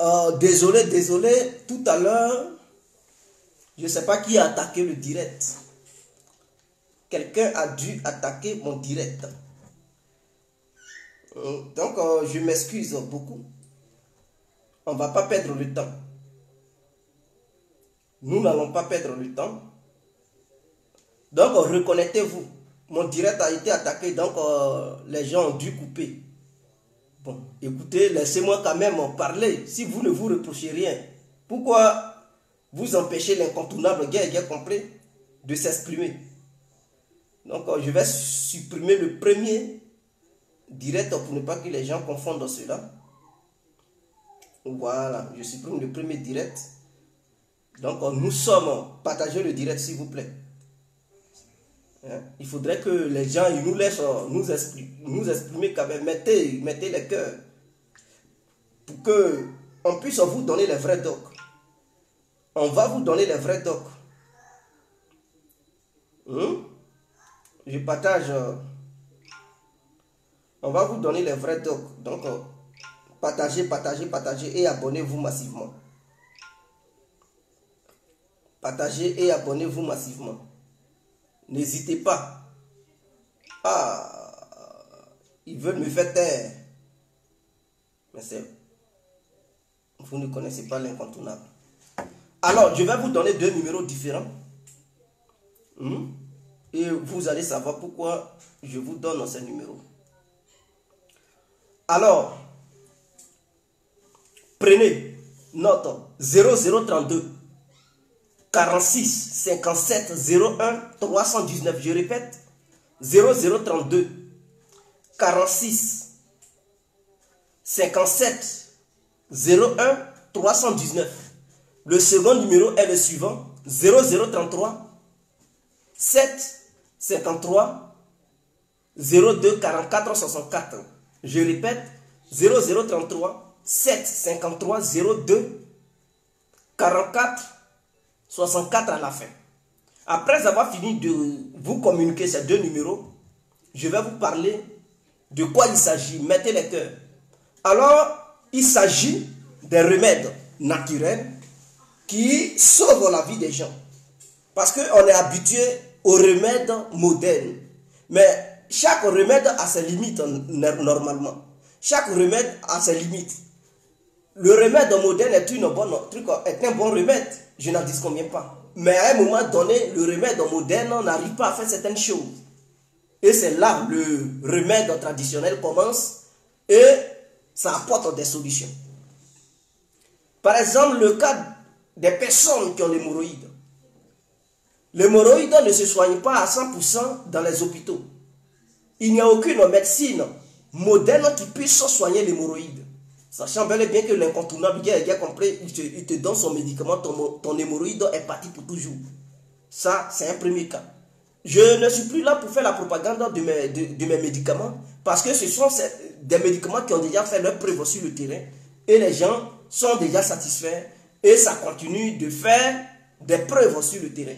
euh, désolé, désolé, tout à l'heure, je ne sais pas qui a attaqué le direct. Quelqu'un a dû attaquer mon direct. Euh, donc, euh, je m'excuse beaucoup. On ne va pas perdre le temps. Nous n'allons pas perdre le temps. Donc, reconnectez-vous. Mon direct a été attaqué, donc les gens ont dû couper. Écoutez, laissez-moi quand même en parler. Si vous ne vous reprochez rien, pourquoi vous empêchez l'incontournable guerre, guerre complet de s'exprimer? Donc, euh, je vais supprimer le premier direct pour ne pas que les gens confondent cela. Voilà, je supprime le premier direct. Donc, euh, nous sommes, partagez le direct s'il vous plaît. Il faudrait que les gens nous laissent euh, nous, exprimer, nous exprimer quand même. Mettez, mettez les cœurs pour que on puisse vous donner les vrais docs. On va vous donner les vrais docs. Hein? Je partage. Euh, on va vous donner les vrais docs. Donc, euh, partagez, partagez, partagez et abonnez-vous massivement. Partagez et abonnez-vous massivement. N'hésitez pas. Ah, ils veulent me faire taire. Mais c'est... Vous ne connaissez pas l'incontournable. Alors, je vais vous donner deux numéros différents. Hmm? Et vous allez savoir pourquoi je vous donne ces numéros. Alors, prenez note 0032 46 57 01 319. Je répète, 0032 46 57 01 319. Le second numéro est le suivant 0033 7 53 02 44 64. Je répète 0033 7 53 02 44 64 à la fin. Après avoir fini de vous communiquer ces deux numéros, je vais vous parler de quoi il s'agit. Mettez les cœurs. Alors, il s'agit des remèdes naturels qui sauvent la vie des gens. Parce qu'on est habitué aux remèdes modernes. Mais chaque remède a ses limites normalement. Chaque remède a ses limites. Le remède moderne est, une bonne, est un bon remède je n'en disconviens pas. Mais à un moment donné, le remède moderne n'arrive pas à faire certaines choses. Et c'est là le remède traditionnel commence et ça apporte des solutions. Par exemple, le cas des personnes qui ont l'hémorroïde. L'hémorroïde ne se soigne pas à 100% dans les hôpitaux. Il n'y a aucune médecine moderne qui puisse soigner l'hémorroïde. Sachant bel et bien que l'incontournable, il te, il te, donne son médicament, ton, ton hémorroïde est parti pour toujours. Ça, c'est un premier cas. Je ne suis plus là pour faire la propagande de mes, de, mes médicaments, parce que ce sont des médicaments qui ont déjà fait leur preuve sur le terrain, et les gens sont déjà satisfaits, et ça continue de faire des preuves sur le terrain.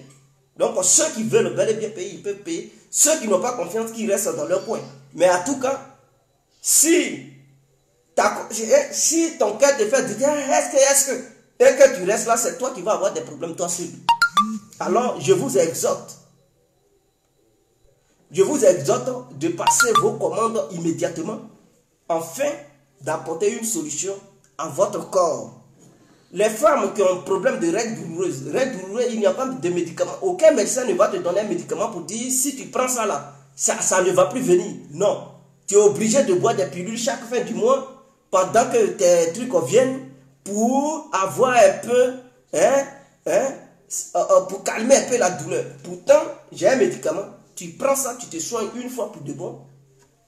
Donc, ceux qui veulent bel et bien payer, ils peuvent payer. Ceux qui n'ont pas confiance, qui restent dans leur coin. Mais en tout cas, si eh, si ton cœur te fait dire, est-ce que, est-ce que, et que tu restes là, c'est toi qui vas avoir des problèmes, toi seul. Alors, je vous exhorte, je vous exhorte de passer vos commandes immédiatement afin d'apporter une solution à votre corps. Les femmes qui ont un problème de règles douloureuses, règles douloureuses, il n'y a pas de médicament. Aucun médecin ne va te donner un médicament pour dire si tu prends ça là, ça, ça ne va plus venir. Non. Tu es obligé de boire des pilules chaque fin du mois pendant que tes trucs viennent pour avoir un peu, hein, hein, euh, euh, pour calmer un peu la douleur. Pourtant, j'ai un médicament, tu prends ça, tu te soignes une fois pour de bon,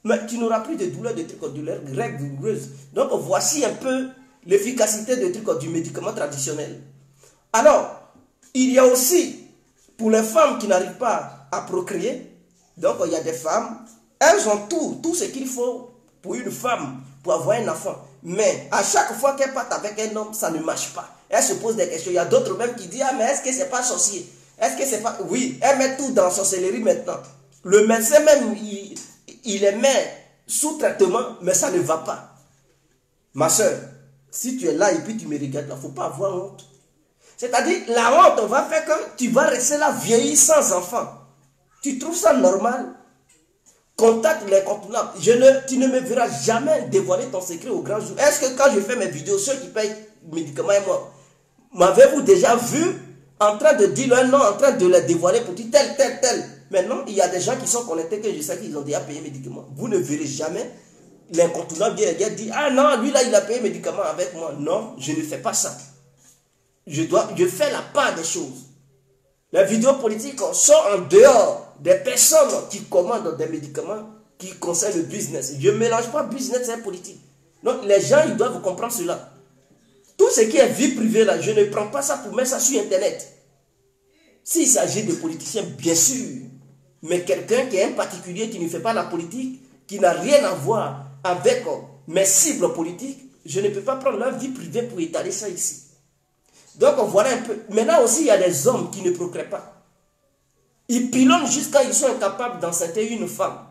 mais tu n'auras plus de douleur, de trucs de règles douloureuses. Donc, voici un peu l'efficacité de trucs du médicament traditionnel. Alors, il y a aussi, pour les femmes qui n'arrivent pas à procréer, donc il y a des femmes, elles ont tout, tout ce qu'il faut pour une femme pour avoir un enfant. Mais à chaque fois qu'elle part avec un homme, ça ne marche pas. Elle se pose des questions. Il y a d'autres même qui disent, ah mais est-ce que c'est pas sorcier? Est-ce que c'est pas... Oui, elle met tout dans sorcellerie maintenant. Le médecin même, il, il les met sous traitement, mais ça ne va pas. Ma soeur, Si tu es là et puis tu me regardes, il ne faut pas avoir honte. C'est-à-dire, la honte va faire que tu vas rester là vieilli sans enfant. Tu trouves ça normal? Contacte l'incontournable. Je ne, tu ne me verras jamais dévoiler ton secret au grand jour. Est-ce que quand je fais mes vidéos, ceux qui payent médicaments et moi, m'avez-vous déjà vu en train de dire un nom, en train de les dévoiler pour dire tel, tel, tel? Maintenant, il y a des gens qui sont connectés que je sais qu'ils ont déjà payé médicaments. Vous ne verrez jamais l'incontournable bien dit Ah non, lui là, il a payé médicaments avec moi. Non, je ne fais pas ça. Je, dois, je fais la part des choses. Les vidéos politiques sont en dehors des personnes qui commandent des médicaments qui concernent le business. Je ne mélange pas business et politique. Donc les gens, ils doivent comprendre cela. Tout ce qui est vie privée là, je ne prends pas ça pour mettre ça sur Internet. S'il s'agit de politiciens, bien sûr. Mais quelqu'un qui est un particulier qui ne fait pas la politique, qui n'a rien à voir avec mes cibles politiques, je ne peux pas prendre leur vie privée pour étaler ça ici. Donc voilà un peu. Maintenant aussi, il y a des hommes qui ne procréent pas. Ils pilonnent jusqu'à ils sont incapables d'enceinter une femme.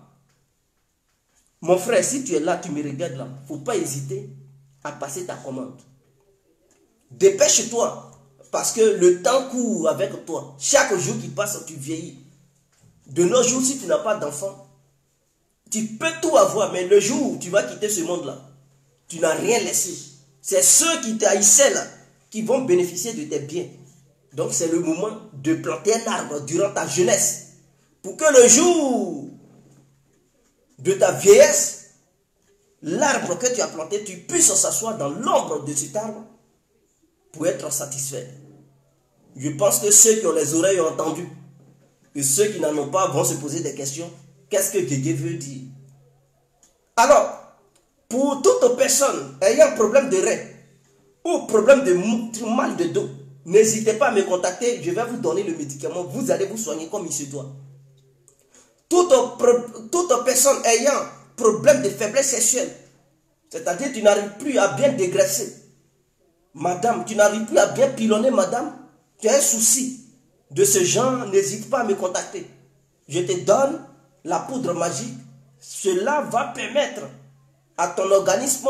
Mon frère, si tu es là, tu me regardes là, faut pas hésiter à passer ta commande. Dépêche-toi, parce que le temps court avec toi. Chaque jour qui passe, tu vieillis. De nos jours, si tu n'as pas d'enfant, tu peux tout avoir, mais le jour où tu vas quitter ce monde-là, tu n'as rien laissé. C'est ceux qui t'haïssaient là qui vont bénéficier de tes biens. Donc c'est le moment de planter un arbre durant ta jeunesse. Pour que le jour de ta vieillesse, l'arbre que tu as planté, tu puisses s'asseoir dans l'ombre de cet arbre pour être satisfait. Je pense que ceux qui ont les oreilles ont entendu. Et ceux qui n'en ont pas vont se poser des questions. Qu'est-ce que Dieu veut dire? Alors, pour toute personne ayant problème de rein, ou problème de mal de dos, n'hésitez pas à me contacter. Je vais vous donner le médicament. Vous allez vous soigner comme il se doit. Toute, personne ayant problème de faiblesse sexuelle, c'est-à-dire tu n'arrives plus à bien dégraisser, madame, tu n'arrives plus à bien pilonner, madame, tu as un souci de ce genre, n'hésite pas à me contacter. Je te donne la poudre magique. Cela va permettre à ton organisme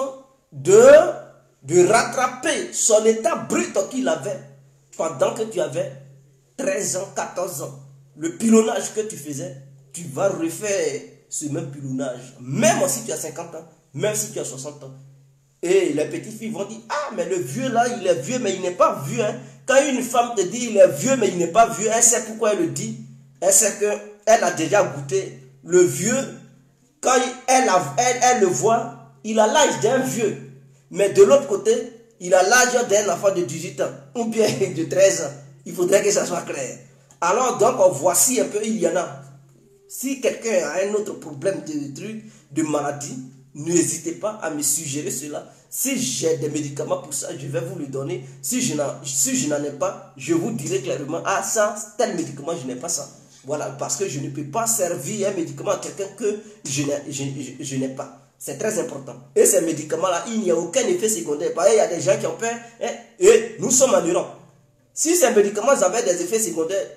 de rattraper son état brut qu'il avait pendant que tu avais 13 ans, 14 ans. Le pilonnage que tu faisais, tu vas refaire ce même pilonnage. Même si tu as 50 ans, même si tu as 60 ans. Et les petites filles vont dire, ah, mais le vieux là, il est vieux, mais il n'est pas vieux. Hein. Quand une femme te dit, il est vieux, mais il n'est pas vieux, elle sait pourquoi elle le dit. Elle sait qu'elle a déjà goûté. Le vieux, quand elle, elle, elle le voit, il a l'âge d'un vieux. Mais de l'autre côté, il a l'âge d'un enfant de 18 ans ou bien de 13 ans. Il faudrait que ça soit clair. Alors, donc, voici un peu, il y en a. Si quelqu'un a un autre problème de truc, de maladie, n'hésitez pas à me suggérer cela. Si j'ai des médicaments pour ça, je vais vous le donner. Si je n'en ai pas, je vous dirai clairement, ah ça, tel médicament, je n'ai pas ça. Voilà, parce que je ne peux pas servir un médicament à quelqu'un que je n'ai pas. C'est très important. Et ces médicaments-là, il n'y a aucun effet secondaire. Pareil, il y a des gens qui ont peur. Hein, et nous sommes en Iran. Si ces médicaments avaient des effets secondaires,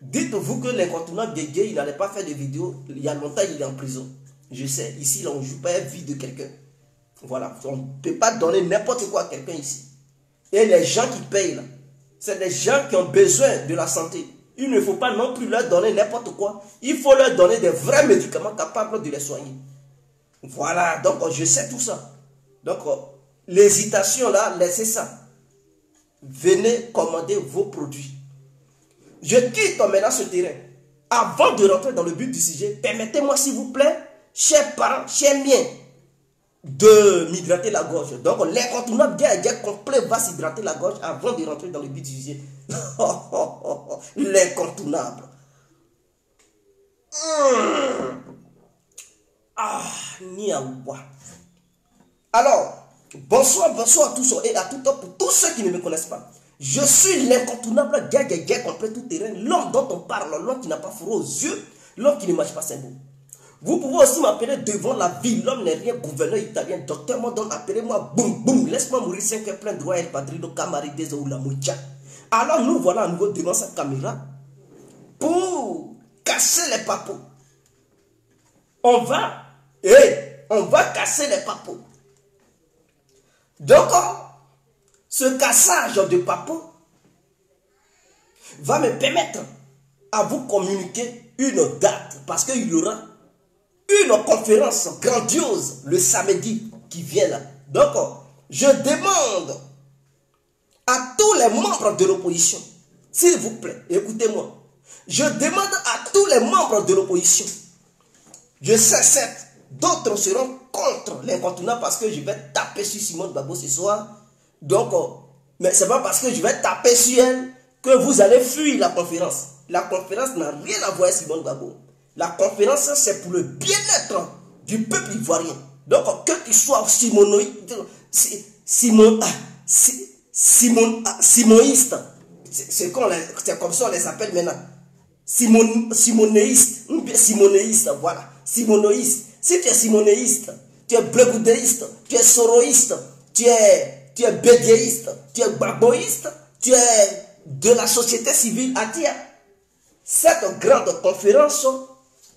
dites-vous que l'incontournable Guégué, il n'allait pas faire de vidéos. Il y a longtemps, il est en prison. Je sais, ici, là, on ne joue pas la vie de quelqu'un. Voilà. On ne peut pas donner n'importe quoi à quelqu'un ici. Et les gens qui payent, là, c'est des gens qui ont besoin de la santé. Il ne faut pas non plus leur donner n'importe quoi. Il faut leur donner des vrais médicaments capables de les soigner. Voilà, donc je sais tout ça. Donc l'hésitation là, laissez ça. Venez commander vos produits. Je quitte maintenant ce terrain. Avant de rentrer dans le but du sujet, permettez-moi s'il vous plaît, chers parents, chers miens, de m'hydrater la gorge. Donc l'incontournable bien, bien complet va s'hydrater la gorge avant de rentrer dans le but du sujet. L'incontournable. Hum. Ah, Niawa. Alors, bonsoir, bonsoir à tous et à tout pour tous ceux qui ne me connaissent pas. Je suis l'incontournable gars, gars, complet tout terrain, l'homme dont on parle, l'homme qui n'a pas froid aux yeux, l'homme qui ne marche pas ses mots. Vous pouvez aussi m'appeler devant la vie, l'homme n'est rien, gouverneur italien, docteur Modon, appelez-moi boum boum, laisse-moi mourir sans que plein droit, El Padrino, Camaride, ou la Moucha. Alors nous voilà à nouveau devant sa caméra pour casser les papos. On va et on va casser les papos. Donc, Ce cassage de papo va me permettre à vous communiquer une date parce qu'il y aura une conférence grandiose le samedi qui vient. Donc, je demande à tous les membres de l'opposition, s'il vous plaît, écoutez-moi, je demande à tous les membres de l'opposition, je sais d'autres seront contre l'incontournable parce que je vais taper sur Simone Babo ce soir. Donc, mais c'est pas parce que je vais taper sur elle que vous allez fuir la conférence. La conférence n'a rien à voir avec Simone Babo. La conférence, c'est pour le bien-être du peuple ivoirien. Donc, que tu sois simonoïste, simon, ah, simon, ah, simoïste, c'est comme ça on les appelle maintenant. Simon, simonéiste, simonéiste, voilà, simonoïste. Si tu es simonéiste, tu es blegoudéiste, tu es soroïste, tu es, tu es bédéiste, tu es baboïste, tu es de la société civile à dire cette grande conférence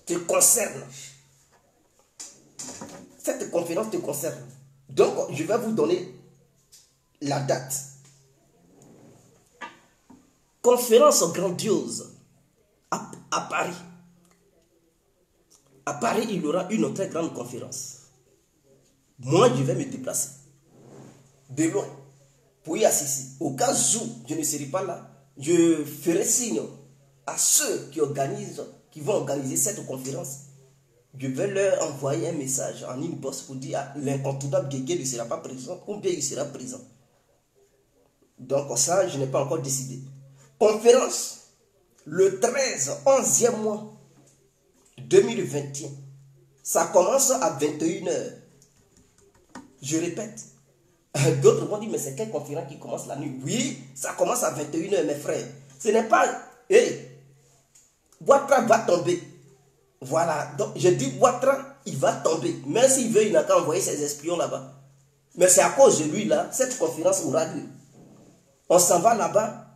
te concerne. Cette conférence te concerne. Donc, je vais vous donner la date. Conférence grandiose à, Paris. À Paris, il aura une très grande conférence. Moi, je vais me déplacer. De loin. Pour y assister. Au cas où je ne serai pas là, je ferai signe à ceux qui vont organiser cette conférence, je vais leur envoyer un message en inbox pour dire ah, l'incontournable Guégué ne sera pas présent ou bien il sera présent. Donc ça, je n'ai pas encore décidé. Conférence, le 13, 11e mois 2021. Ça commence à 21h. Je répète. D'autres vont dire, mais c'est quelle conférence qui commence la nuit? Oui, ça commence à 21h, mes frères. Ce n'est pas... Hé, Ouattara va tomber. Voilà. Donc, je dis Ouattara, il va tomber. Même s'il veut, il n'a qu'à envoyer ses espions là-bas. Mais c'est à cause de lui, là, cette conférence aura lieu. On s'en va là-bas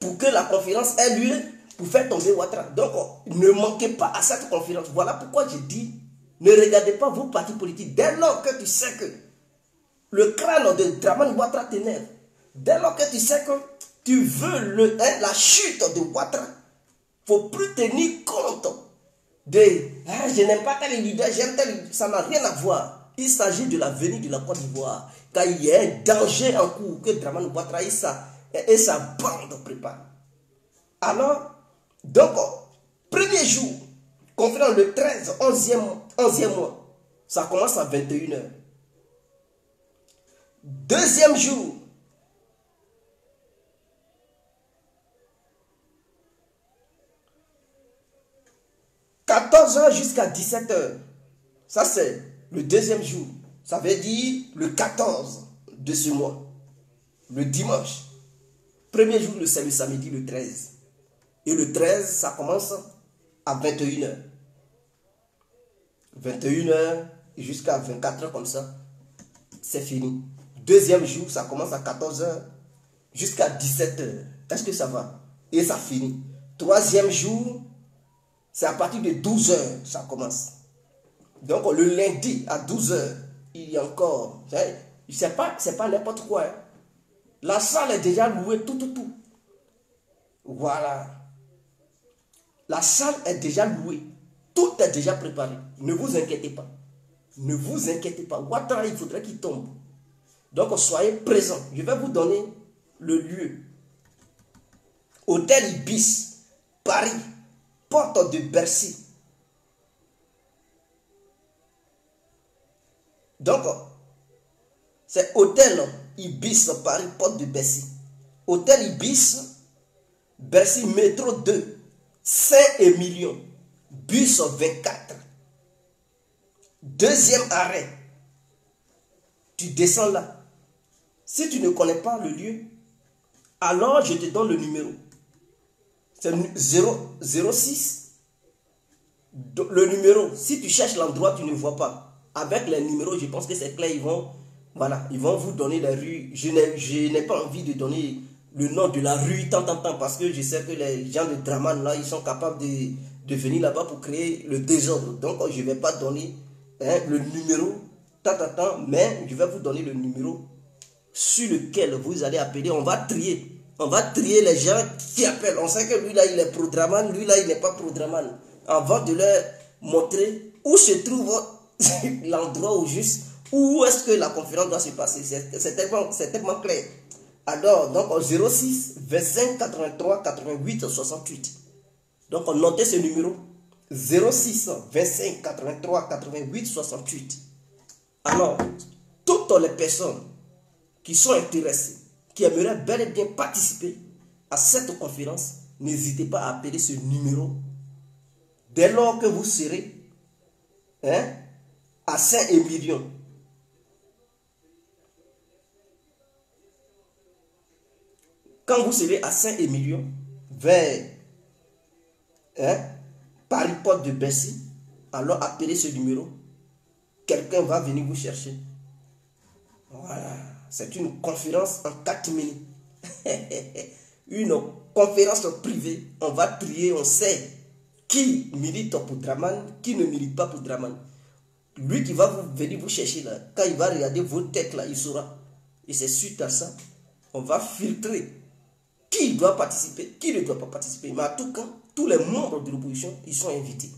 pour que la conférence ait lieu pour faire tomber Ouattara. Donc, ne manquez pas à cette conférence. Voilà pourquoi je dis, ne regardez pas vos partis politiques. Dès lors que tu sais que le crâne de Draman Ouattara t'énerve, dès lors que tu sais que tu veux hein, la chute de Ouattara, faut plus tenir compte de ah, je n'aime pas tel leader, j'aime tel. Ça n'a rien à voir. Il s'agit de l'avenir de la Côte d'Ivoire. Car il y a un danger en cours que Draman Ouattara et sa, et sa bande préparent. Alors, donc, premier jour, le 13, 11e, 11e mois, ça commence à 21h. Deuxième jour, 14h jusqu'à 17h. Ça, c'est le deuxième jour. Ça veut dire le 14 de ce mois. Le dimanche. Premier jour, le samedi, le 13. Et le 13, ça commence à 21h. 21h jusqu'à 24h comme ça. C'est fini. Deuxième jour, ça commence à 14h jusqu'à 17h. Est-ce que ça va? Et ça finit. Troisième jour, c'est à partir de 12 heures, ça commence. Donc le lundi à 12 heures, il y a encore. C'est pas, pas n'importe quoi. Hein. La salle est déjà louée, tout, tout, tout. Voilà. La salle est déjà louée. Tout est déjà préparé. Ne vous inquiétez pas. Ne vous inquiétez pas. Ouattara, il faudrait qu'il tombe. Donc soyez présents. Je vais vous donner le lieu. Hôtel Ibis, Paris porte de Bercy. Donc, c'est hôtel Ibis Paris, porte de Bercy. Hôtel Ibis, Bercy métro 2, Saint-Émilion, bus 24. Deuxième arrêt, tu descends là. Si tu ne connais pas le lieu, alors je te donne le numéro. C'est 06. Le numéro, si tu cherches l'endroit, tu ne vois pas. Avec les numéros, je pense que c'est clair, ils vont, voilà, ils vont vous donner la rue. Je n'ai pas envie de donner le nom de la rue tant, tant, tant, parce que je sais que les gens de Draman, là, ils sont capables de, de venir là-bas pour créer le désordre. Donc, je ne vais pas donner hein, le numéro tant, tant, tant, mais je vais vous donner le numéro sur lequel vous allez appeler, on va trier. On va trier les gens qui appellent. On sait que lui là, il est programmant, lui là, il n'est pas programmant. Avant de leur montrer où se trouve l'endroit au juste, où est-ce que la conférence doit se passer. C'est tellement, tellement clair. Alors, donc 06 25 83 88 68. Donc on notait ce numéro 06 25 83 88 68. Alors, toutes les personnes qui sont intéressées, qui aimeraient bel et bien participer à cette conférence, n'hésitez pas à appeler ce numéro dès lors que vous serez hein, à Saint-Émilion. Quand vous serez à Saint-Émilion, vers hein, Paris-Porte de Bercy, alors appelez ce numéro. Quelqu'un va venir vous chercher. Voilà. C'est une conférence en 4 minutes. une conférence privée. On va trier, on sait qui milite pour Draman, qui ne milite pas pour Draman. Lui qui va vous, venir vous chercher là, quand il va regarder vos têtes là, il saura. Et c'est suite à ça, on va filtrer qui doit participer, qui ne doit pas participer? Mais à tout cas, tous les membres de l'opposition, ils sont invités.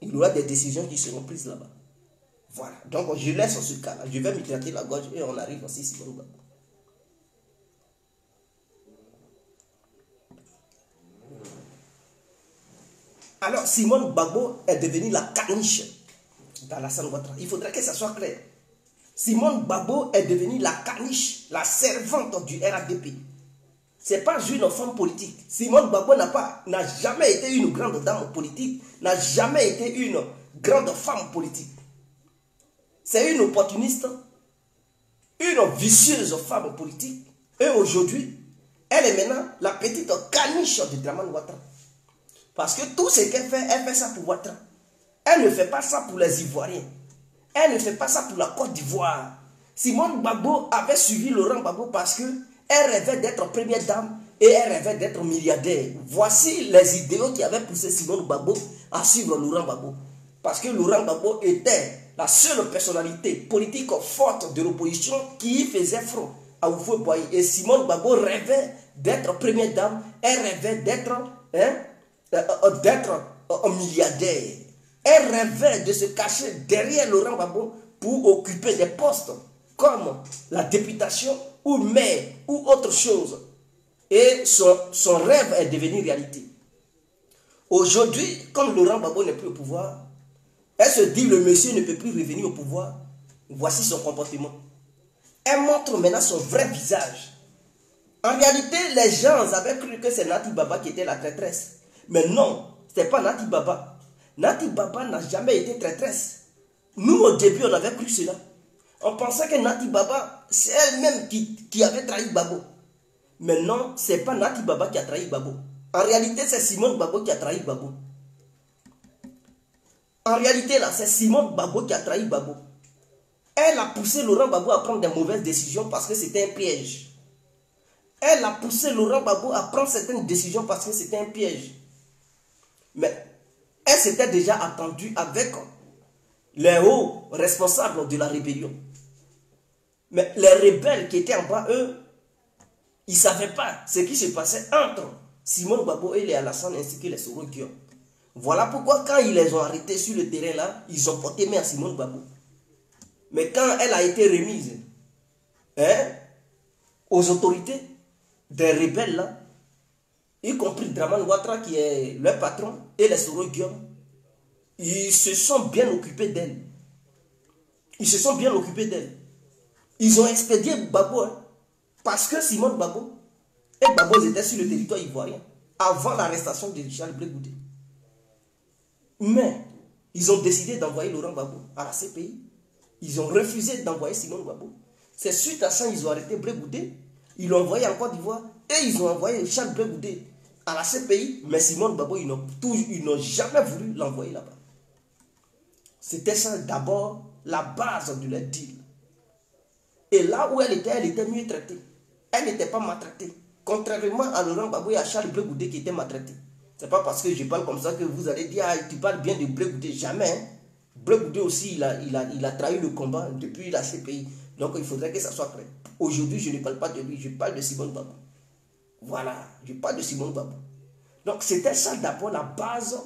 Il y aura des décisions qui seront prises là-bas. Voilà. Donc, je laisse ce cas-là. Je vais me traiter la gorge et on arrive aussi Simon Gbagbo. Alors, Simone Gbagbo est devenu la caniche dans la Ouattara. Il faudrait que ça soit clair. Simone Gbagbo est devenue la caniche, la servante du RADP. Ce n'est pas une femme politique. Simone Gbagbo n'a pas, n'a jamais été une grande dame politique, n'a jamais été une grande femme politique. C'est une opportuniste, une vicieuse femme politique. Et aujourd'hui, elle est maintenant la petite caniche de Draman Ouattara. Parce que tout ce qu'elle fait, elle fait ça pour Ouattara. Elle ne fait pas ça pour les Ivoiriens. Elle ne fait pas ça pour la Côte d'Ivoire. Simone Gbagbo avait suivi Laurent Gbagbo parce que elle rêvait d'être première dame et elle rêvait d'être milliardaire. Voici les idéaux qui avaient poussé Simone Gbagbo à suivre Laurent Gbagbo. Parce que Laurent Gbagbo était la seule personnalité politique forte de l'opposition qui faisait front à Oufou Boye. Et Simone Gbagbo rêvait d'être première dame, elle rêvait d'être hein, euh, euh, d'être un milliardaire. Elle rêvait de se cacher derrière Laurent Gbagbo pour occuper des postes comme la députation ou maire ou autre chose. Et son, rêve est devenu réalité. Aujourd'hui, comme Laurent Gbagbo n'est plus au pouvoir, elle se dit le monsieur ne peut plus revenir au pouvoir? Voici son comportement. Elle montre maintenant son vrai visage. En réalité, les gens avaient cru que c'est Nati Baba qui était la traîtresse. Mais non, ce n'est pas Nati Baba. Nati Baba n'a jamais été traîtresse. Nous, au début, on avait cru cela. On pensait que Nati Baba, c'est elle-même qui, qui, avait trahi Babo. Mais non, ce n'est pas Nati Baba qui a trahi Babo. En réalité, c'est Simone Babo qui a trahi Babo. En réalité, là, c'est Simone Babo qui a trahi Babo. Elle a poussé Laurent Babo à prendre des mauvaises décisions parce que c'était un piège. Elle a poussé Laurent Babo à prendre certaines décisions parce que c'était un piège. Mais elle s'était déjà attendue avec les hauts responsables de la rébellion. Mais les rebelles qui étaient en bas, eux, ils ne savaient pas ce qui se passait entre Simone Babo et les Alassane ainsi que les Soro Voilà pourquoi quand ils les ont arrêtés sur le terrain là, ils ont porté main à Simone Babo. Mais quand elle a été remise hein, aux autorités des rebelles là, y compris Draman Ouattara qui est leur patron, et les Soro ils se sont bien occupés d'elle. Ils se sont bien occupés d'elle. Ils ont expédié Babo, hein, parce que Simone Babo et Babo étaient sur le territoire ivoirien avant l'arrestation de Richard Blégoudé. Mais ils ont décidé d'envoyer Laurent Babo à la CPI. Ils ont refusé d'envoyer Simone Babo. C'est suite à ça qu'ils ont arrêté Blégoudé. Ils l'ont envoyé en Côte d'Ivoire et ils ont envoyé Richard Blégoudé à la CPI, mais Simone Babo, ils n'ont jamais voulu l'envoyer là-bas. C'était ça d'abord la base de leur deal. Et là où elle était, elle était mieux traitée. Elle n'était pas maltraitée. Contrairement à Laurent Babou et à Charles Brégoudé qui étaient maltraités. C'est pas parce que je parle comme ça que vous allez dire, ah, tu parles bien de Brégoudé. Jamais. Hein. Brégoudé aussi, il a, trahi le combat depuis la CPI. Donc il faudrait que ça soit clair. Aujourd'hui, je ne parle pas de lui, je parle de Simone Babou. Voilà, je parle de Simone Babou. Donc c'était ça d'abord la base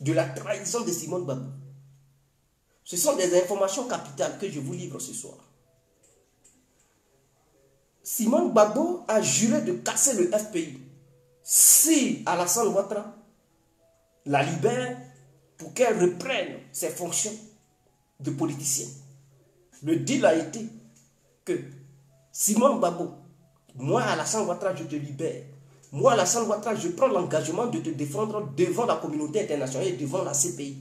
de la trahison de Simone Babou. Ce sont des informations capitales que je vous livre ce soir. Simone Babou a juré de casser le FPI si Alassane Ouattara la libère pour qu'elle reprenne ses fonctions de politicienne. Le deal a été que Simone Babou, moi Alassane Ouattara, je te libère. Moi Alassane Ouattara, je prends l'engagement de te défendre devant la communauté internationale et devant la CPI.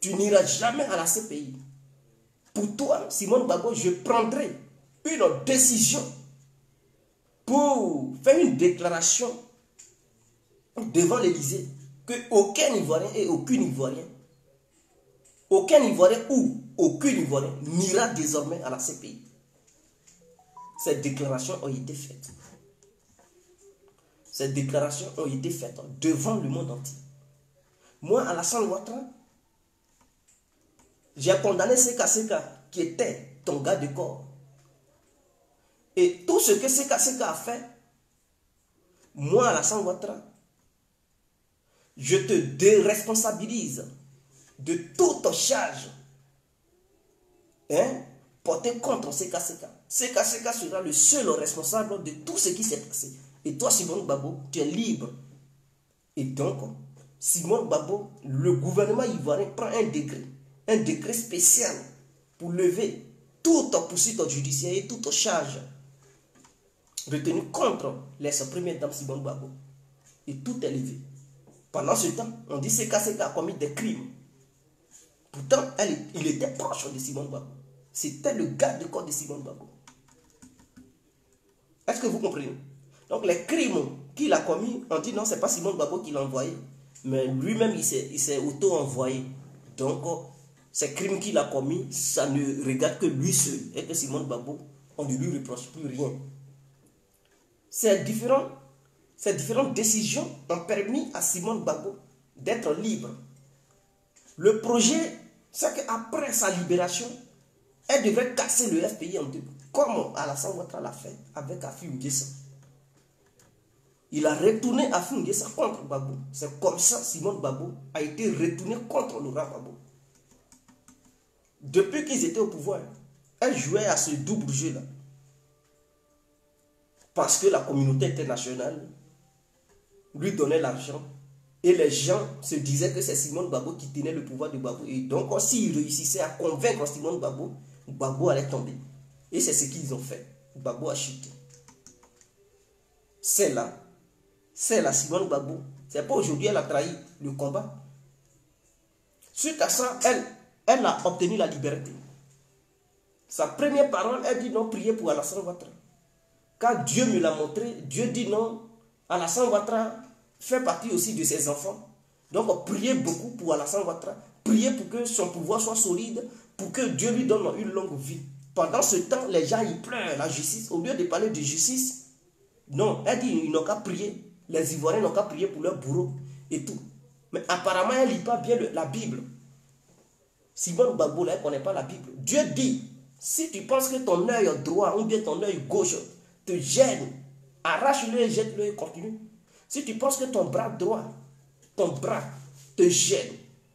Tu n'iras jamais à la CPI. Pour toi, Simone Babou, je prendrai une décision pour faire une déclaration devant l'Élysée que aucun Ivoirien et aucune Ivoirien, aucun Ivoirien ou aucun Ivoirien n'ira désormais à la CPI. Ces déclarations ont été faites. Ces déclarations ont été faites devant le monde entier. Moi, Alassane Ouattara, j'ai condamné Seka Seka, qui était ton gars de corps. Et tout ce que Seka Seka a fait, moi, Alassane Ouattara, je te déresponsabilise de toute charge hein, portée contre CKCK. CKCK sera le seul responsable de tout ce qui s'est passé. Et toi, Simon Babo, tu es libre. Et donc, Simon Babo, le gouvernement ivoirien prend un décret, un décret spécial pour lever toute poursuite judiciaire et toute charge retenue contre les premières dames Simon Babo. Et tout est levé. Pendant ce temps, on dit que CKCK a commis des crimes. Pourtant, il était proche de Simone Babo. C'était le gars de Simone Babo. Est-ce que vous comprenez? Donc, les crimes qu'il a commis, on dit non, c'est pas Simone Babo qui l'a envoyé. Mais lui-même, il s'est auto-envoyé. Donc, ces crimes qu'il a commis, ça ne regarde que lui seul. Et que Simone Babo, on ne lui reproche plus rien. C'est différent ces différentes décisions ont permis à Simone Babo d'être libre. Le projet, c'est qu'après sa libération, elle devrait casser le FPI en deux. Comme Alassane Ouattara l'a fait avec Afim Ngessa. Il a retourné Afim Ngessa contre Babo. C'est comme ça Simone Babo a été retourné contre Laurent Babo. Depuis qu'ils étaient au pouvoir, elle jouait à ce double jeu-là. Parce que la communauté internationale lui donnait l'argent. Et les gens se disaient que c'est Simone Babo qui tenait le pouvoir de Babo. Et donc, s'il réussissait à convaincre Simone Babo, Babo allait tomber. Et c'est ce qu'ils ont fait. Babo a chuté. C'est là. C'est là, Simone Babo. C'est pas aujourd'hui elle a trahi le combat. Suite à ça, elle, a obtenu la liberté. Sa première parole, elle dit non, priez pour Alassane Ouattara. Quand Dieu me l'a montré, Dieu dit non, Alassane Ouattara fait partie aussi de ses enfants. Donc, priez beaucoup pour Alassane Ouattara. Priez pour que son pouvoir soit solide, pour que Dieu lui donne une longue vie. Pendant ce temps, les gens, ils pleurent la justice. Au lieu de parler de justice, non, elle dit, ils n'ont qu'à prier. Les Ivoiriens n'ont qu'à prier pour leur bourreau et tout. Mais apparemment, elle ne lit pas bien la Bible. Simone Babou, elle ne connaît pas la Bible. Dieu dit, si tu penses que ton œil droit ou bien ton œil gauche te gêne, arrache-le et jette-le et continue. Si tu penses que ton bras droit, ton bras te gêne,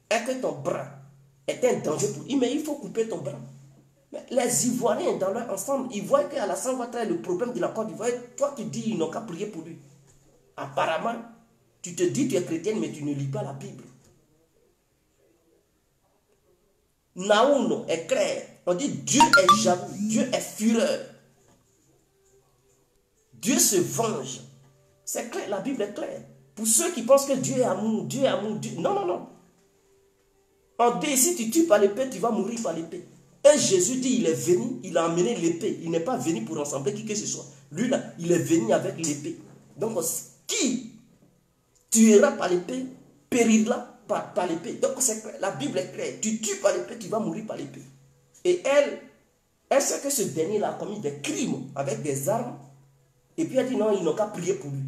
et que ton bras est un danger pour lui, mais il faut couper ton bras. Mais les Ivoiriens, dans leur ensemble, ils voient qu'à la est le problème de la Côte d'Ivoire. Toi, tu dis, ils n'ont qu'à prier pour lui. Apparemment, tu te dis, tu es chrétienne, mais tu ne lis pas la Bible. Naouno est clair. On dit Dieu est jaloux, Dieu est fureur. Dieu se venge. C'est clair, la Bible est claire. Pour ceux qui pensent que Dieu est amour, Dieu est amour, Dieu... Non, non, non. En dit, si tu tues par l'épée, tu vas mourir par l'épée. Et Jésus dit, il est venu, il a amené l'épée. Il n'est pas venu pour ensemble qui que ce soit. Lui, là, il est venu avec l'épée. Donc, qui tuera par l'épée, périra par, par l'épée. Donc, La Bible est claire. Tu tues par l'épée, tu vas mourir par l'épée. Et elle, elle sait que ce dernier a commis des crimes avec des armes et puis elle dit non, ils n'ont qu'à prier pour lui.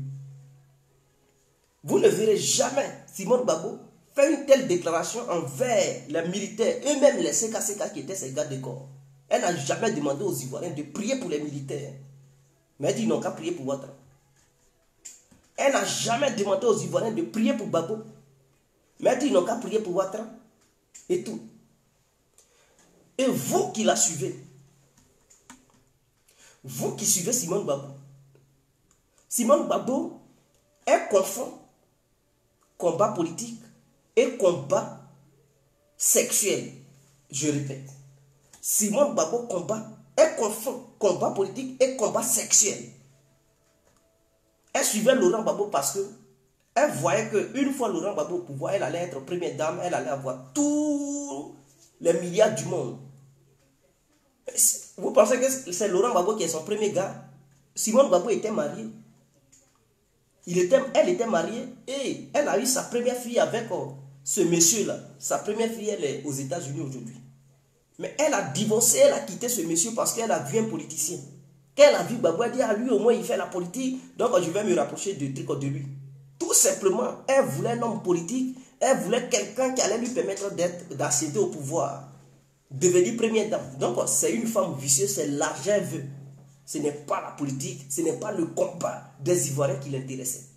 Vous ne verrez jamais Simone Babo faire une telle déclaration envers les militaires et même les CKCK qui étaient ses gardes de corps. Elle n'a jamais demandé aux Ivoiriens de prier pour les militaires. Mais elle dit, ils n'ont qu'à prier pour Ouattara. Elle n'a jamais demandé aux Ivoiriens de prier pour Babo. Mais elle dit, ils n'ont qu'à prier pour Ouattara. Et tout. Et vous qui la suivez, vous qui suivez Simone Babo, Simone Babo, elle confond combat politique et combat sexuel. Je répète. Simone Babo combat, elle confond combat politique et combat sexuel. Elle suivait Laurent Babo parce que elle voyait qu'une fois Laurent Babo au pouvoir, elle allait être première dame, elle allait avoir tous les milliards du monde. Vous pensez que c'est Laurent Babo qui est son premier gars? Simone Babo était mariée. Il était, elle était mariée et elle a eu sa première fille avec oh, ce monsieur-là. Sa première fille, elle est aux États-Unis aujourd'hui. Mais elle a divorcé, elle a quitté ce monsieur parce qu'elle a vu un politicien. Qu'elle a vu Babou, elle dit, ah lui au moins il fait la politique, donc je vais me rapprocher de, de lui. Tout simplement, elle voulait un homme politique, elle voulait quelqu'un qui allait lui permettre d'accéder au pouvoir, devenir première dame. Donc c'est une femme vicieuse, c'est l'argent veut. Ce n'est pas la politique, ce n'est pas le combat des Ivoiriens qui l'intéressait.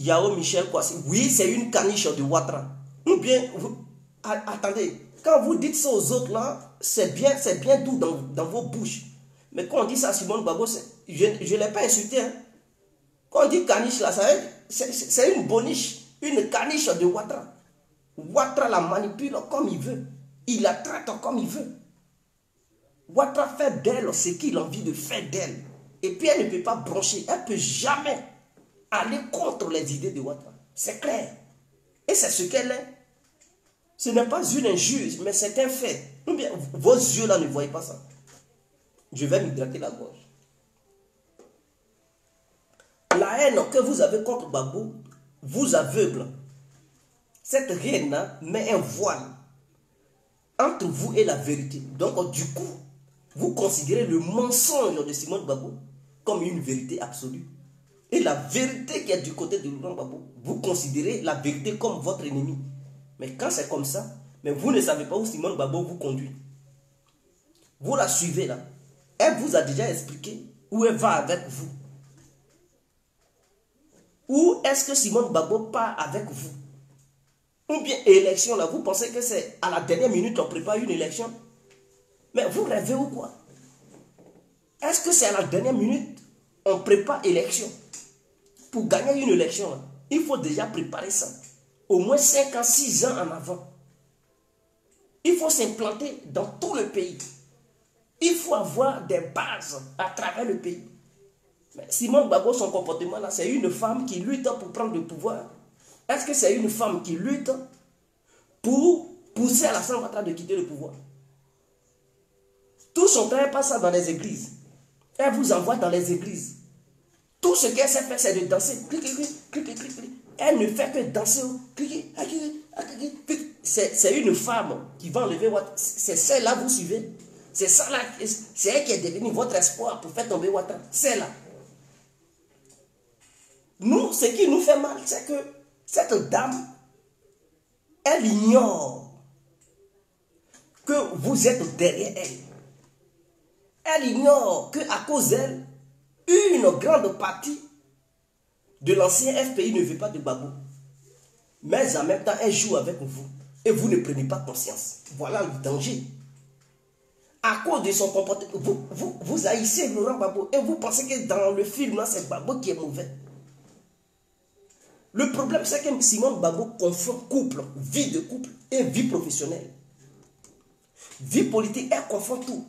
Yao Michel Kwasi. Oui, c'est une caniche de Ouattara. Ou bien, attendez, quand vous dites ça aux autres là, c'est bien, c'est bien doux dans, vos bouches. Mais quand on dit ça à Simone Babo, je ne l'ai pas insulté. Hein. Quand on dit caniche là, c'est une boniche, une caniche de Ouattara. Ouattara la manipule comme il veut. Il la traite comme il veut. Ouattara fait d'elle ce qu'il a envie de faire d'elle. Et puis elle ne peut pas brancher. Elle ne peut jamais aller contre les idées de Ouattara. C'est clair. Et c'est ce qu'elle est. Ce n'est pas une injure, mais c'est un fait. Vos yeux là ne voient pas ça. Je vais m'hydrater la gorge. La haine que vous avez contre Babou vous aveugle. Cette haine met un voile entre vous et la vérité. Donc, du coup, vous considérez le mensonge de Simone Babou comme une vérité absolue. Et la vérité qui est du côté de Laurent Babou, vous considérez la vérité comme votre ennemi. Mais quand c'est comme ça, mais vous ne savez pas où Simone Babo vous conduit. Vous la suivez là. Elle vous a déjà expliqué où elle va avec vous. Où est-ce que Simone Babo part avec vous? Ou bien élection là, vous pensez que c'est à la dernière minute qu'on prépare une élection? Mais vous rêvez ou quoi? Est-ce que c'est à la dernière minute on prépare élection? Pour gagner une élection, il faut déjà préparer ça. Au moins 5 ans, 6 ans en avant. Il faut s'implanter dans tout le pays. Il faut avoir des bases à travers le pays. Mais Simone Bago, son comportement là, c'est une femme qui lutte pour prendre le pouvoir. Est-ce que c'est une femme qui lutte pour pousser à la Ouattara de quitter le pouvoir? Tout son temps, passe dans les églises. Elle vous envoie dans les églises. Tout ce qu'elle sait faire, c'est de danser. Elle ne fait que danser. C'est une femme qui va enlever votre... C'est celle-là vous suivez. C'est ça là, c'est elle qui est devenue votre espoir pour faire tomber Ouattara. C'est là. Nous, ce qui nous fait mal, c'est que cette dame, elle ignore que vous êtes derrière elle. Elle ignore que à cause d'elle, une grande partie de l'ancien FPI ne veut pas de Babou. Mais en même temps, elle joue avec vous. Et vous ne prenez pas conscience. Voilà le danger. À cause de son comportement, vous, vous, haïssez Laurent Babou et vous pensez que dans le film, c'est Babou qui est mauvais. Le problème, c'est que Simon Babou confond couple, vie de couple et vie professionnelle. Vie politique, elle confond tout.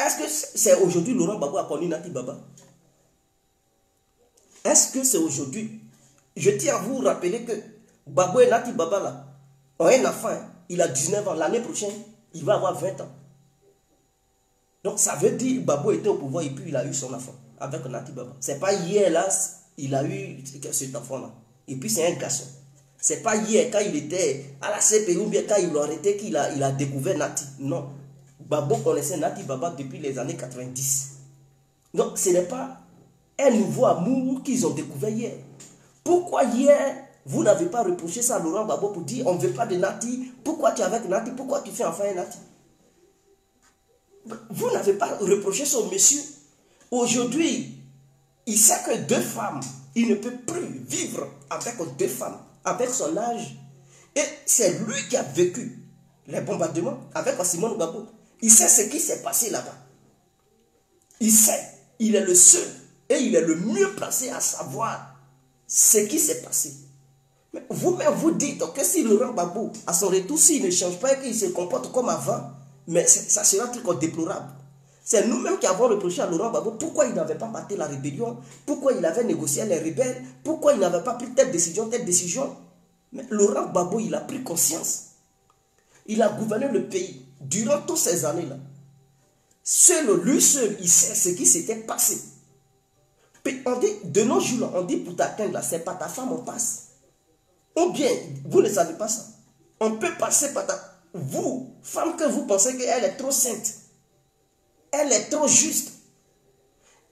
Est-ce que c'est aujourd'hui Laurent Babou a connu Nati Baba? Est-ce que c'est aujourd'hui? Je tiens à vous rappeler que Babou et Nati Baba là ont un enfant. Hein. Il a 19 ans. L'année prochaine, il va avoir 20 ans. Donc ça veut dire que Babou était au pouvoir et puis il a eu son enfant avec Nati Baba. C'est pas hier là, il a eu cet enfant là. Et puis c'est un garçon. C'est pas hier quand il était à la CPI ou bien quand il l'a arrêté qu'il a, a découvert Nati. Non. Babo connaissait Nati Baba depuis les années 90. Donc ce n'est pas un nouveau amour qu'ils ont découvert hier. Pourquoi hier Vous n'avez pas reproché ça à Laurent Babo pour dire on ne veut pas de Nati? Pourquoi tu es avec Nati? Pourquoi tu fais enfin un Nati? Vous n'avez pas reproché ça au monsieur. Aujourd'hui, il sait que deux femmes, il ne peut plus vivre avec deux femmes, avec son âge. Et c'est lui qui a vécu les bombardements avec Simone Babo. Il sait ce qui s'est passé là-bas. Il sait. Il est le seul et il est le mieux placé à savoir ce qui s'est passé. Vous-même, vous dites que si Laurent Babou, à son retour, s'il ne change pas et qu'il se comporte comme avant, mais ça sera un truc déplorable. C'est nous-mêmes qui avons reproché à Laurent Gbagbo pourquoi il n'avait pas battu la rébellion, pourquoi il avait négocié les rebelles, pourquoi il n'avait pas pris telle décision, telle décision. Mais Laurent Gbagbo, il a pris conscience. Il a gouverné le pays durant toutes ces années-là. Seul, lui seul, il sait ce qui s'était passé. on dit, de nos jours, on dit pour t'atteindre là, c'est pas ta femme, on passe. Ou bien, vous ne savez pas ça. On peut passer par ta... Vous, femme que vous pensez qu'elle est trop sainte, elle est trop juste.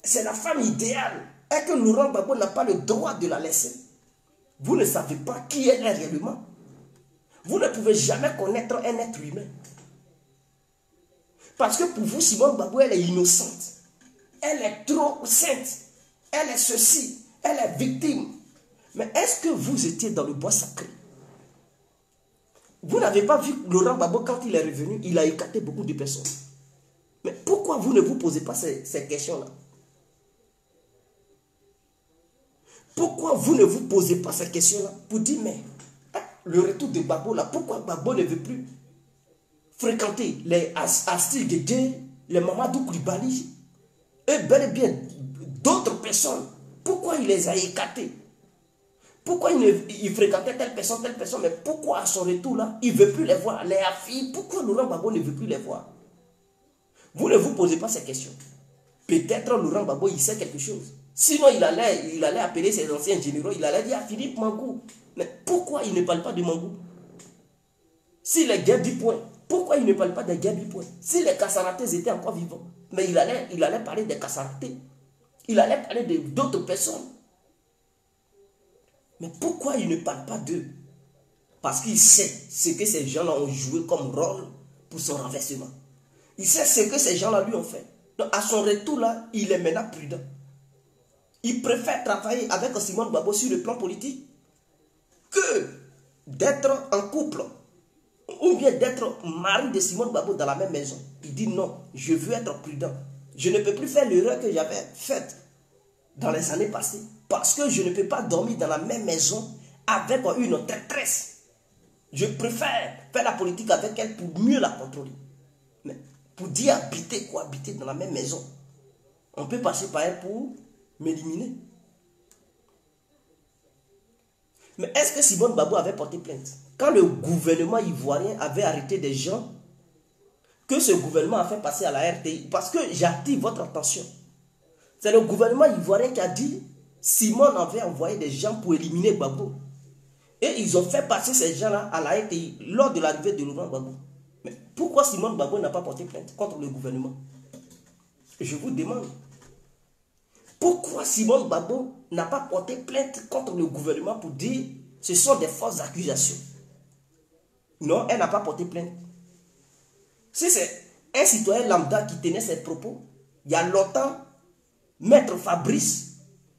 C'est la femme idéale. Et que Laurent Gbagbo n'a pas le droit de la laisser. Vous ne savez pas qui elle est réellement. Vous ne pouvez jamais connaître un être humain. Parce que pour vous, Simone Babou, elle est innocente. Elle est trop sainte. Elle est ceci. Elle est victime. Mais est-ce que vous étiez dans le bois sacré? Vous n'avez pas vu Laurent Gbagbo quand il est revenu, il a écarté beaucoup de personnes. Mais pourquoi vous ne vous posez pas ces, questions-là? Pourquoi vous ne vous posez pas ces questions-là Pour dire, mais hein, le retour de Babo, là, pourquoi Babo ne veut plus fréquenter les Asti Guédé, les Mamadou Koulibaly, et bel et bien d'autres personnes. Pourquoi il les a écartés pourquoi il, fréquentait telle personne, telle personne, mais pourquoi à son retour là, il ne veut plus les voir? Les filles, pourquoi Laurent Babo ne veut plus les voir? Vous ne vous posez pas ces questions. Peut-être Laurent Babo, il sait quelque chose. Sinon, il allait, il allait appeler ses anciens généraux, il allait dire à Philippe Mangou. Mais pourquoi il ne parle pas de Mangou? Si les guerres du point, pourquoi il ne parle pas du point? Si les Kassaratés étaient encore vivants, mais il allait, il allait parler des Kassaratés. Il allait parler d'autres personnes. Mais pourquoi il ne parle pas d'eux? Parce qu'il sait ce que ces gens-là ont joué comme rôle pour son renversement. Il sait ce que ces gens-là lui ont fait. Donc, à son retour là, il est maintenant prudent. Il préfère travailler avec Simone Babo sur le plan politique que d'être en couple ou bien d'être mari de Simone Babo dans la même maison. Il dit non, je veux être prudent. Je ne peux plus faire l'erreur que j'avais faite dans les années passées parce que je ne peux pas dormir dans la même maison avec une traîtresse. Je préfère faire la politique avec elle pour mieux la contrôler. Mais pour dire habiter, cohabiter dans la même maison. On peut passer par elle pour m'éliminer. Mais est-ce que Simone Babou avait porté plainte? Quand le gouvernement ivoirien avait arrêté des gens, que ce gouvernement a fait passer à la RTI, parce que j'attire votre attention, c'est le gouvernement ivoirien qui a dit Simone avait envoyé des gens pour éliminer Babou. Et ils ont fait passer ces gens-là à la RTI lors de l'arrivée de Laurent Babou. Mais pourquoi Simone Babo n'a pas porté plainte contre le gouvernement? Je vous demande. Pourquoi Simone Babo n'a pas porté plainte contre le gouvernement pour dire ce sont des fausses accusations? Non, elle n'a pas porté plainte. Si c'est un citoyen lambda qui tenait ses propos, il y a longtemps, maître Fabrice,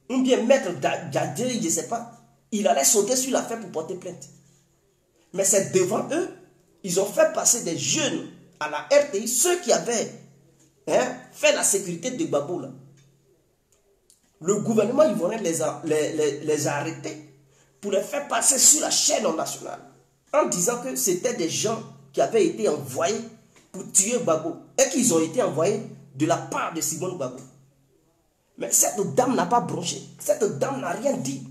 ou bien maître Djadjeri, je ne sais pas, il allait sauter sur l'affaire pour porter plainte. Mais c'est devant eux ils ont fait passer des jeunes à la RTI, ceux qui avaient hein, fait la sécurité de Babou. Le gouvernement ivoirien les a, les, les, arrêtés pour les faire passer sur la chaîne nationale en disant que c'était des gens qui avaient été envoyés pour tuer Babou et qu'ils ont été envoyés de la part de Simone Babou. Mais cette dame n'a pas bronché. Cette dame n'a rien dit.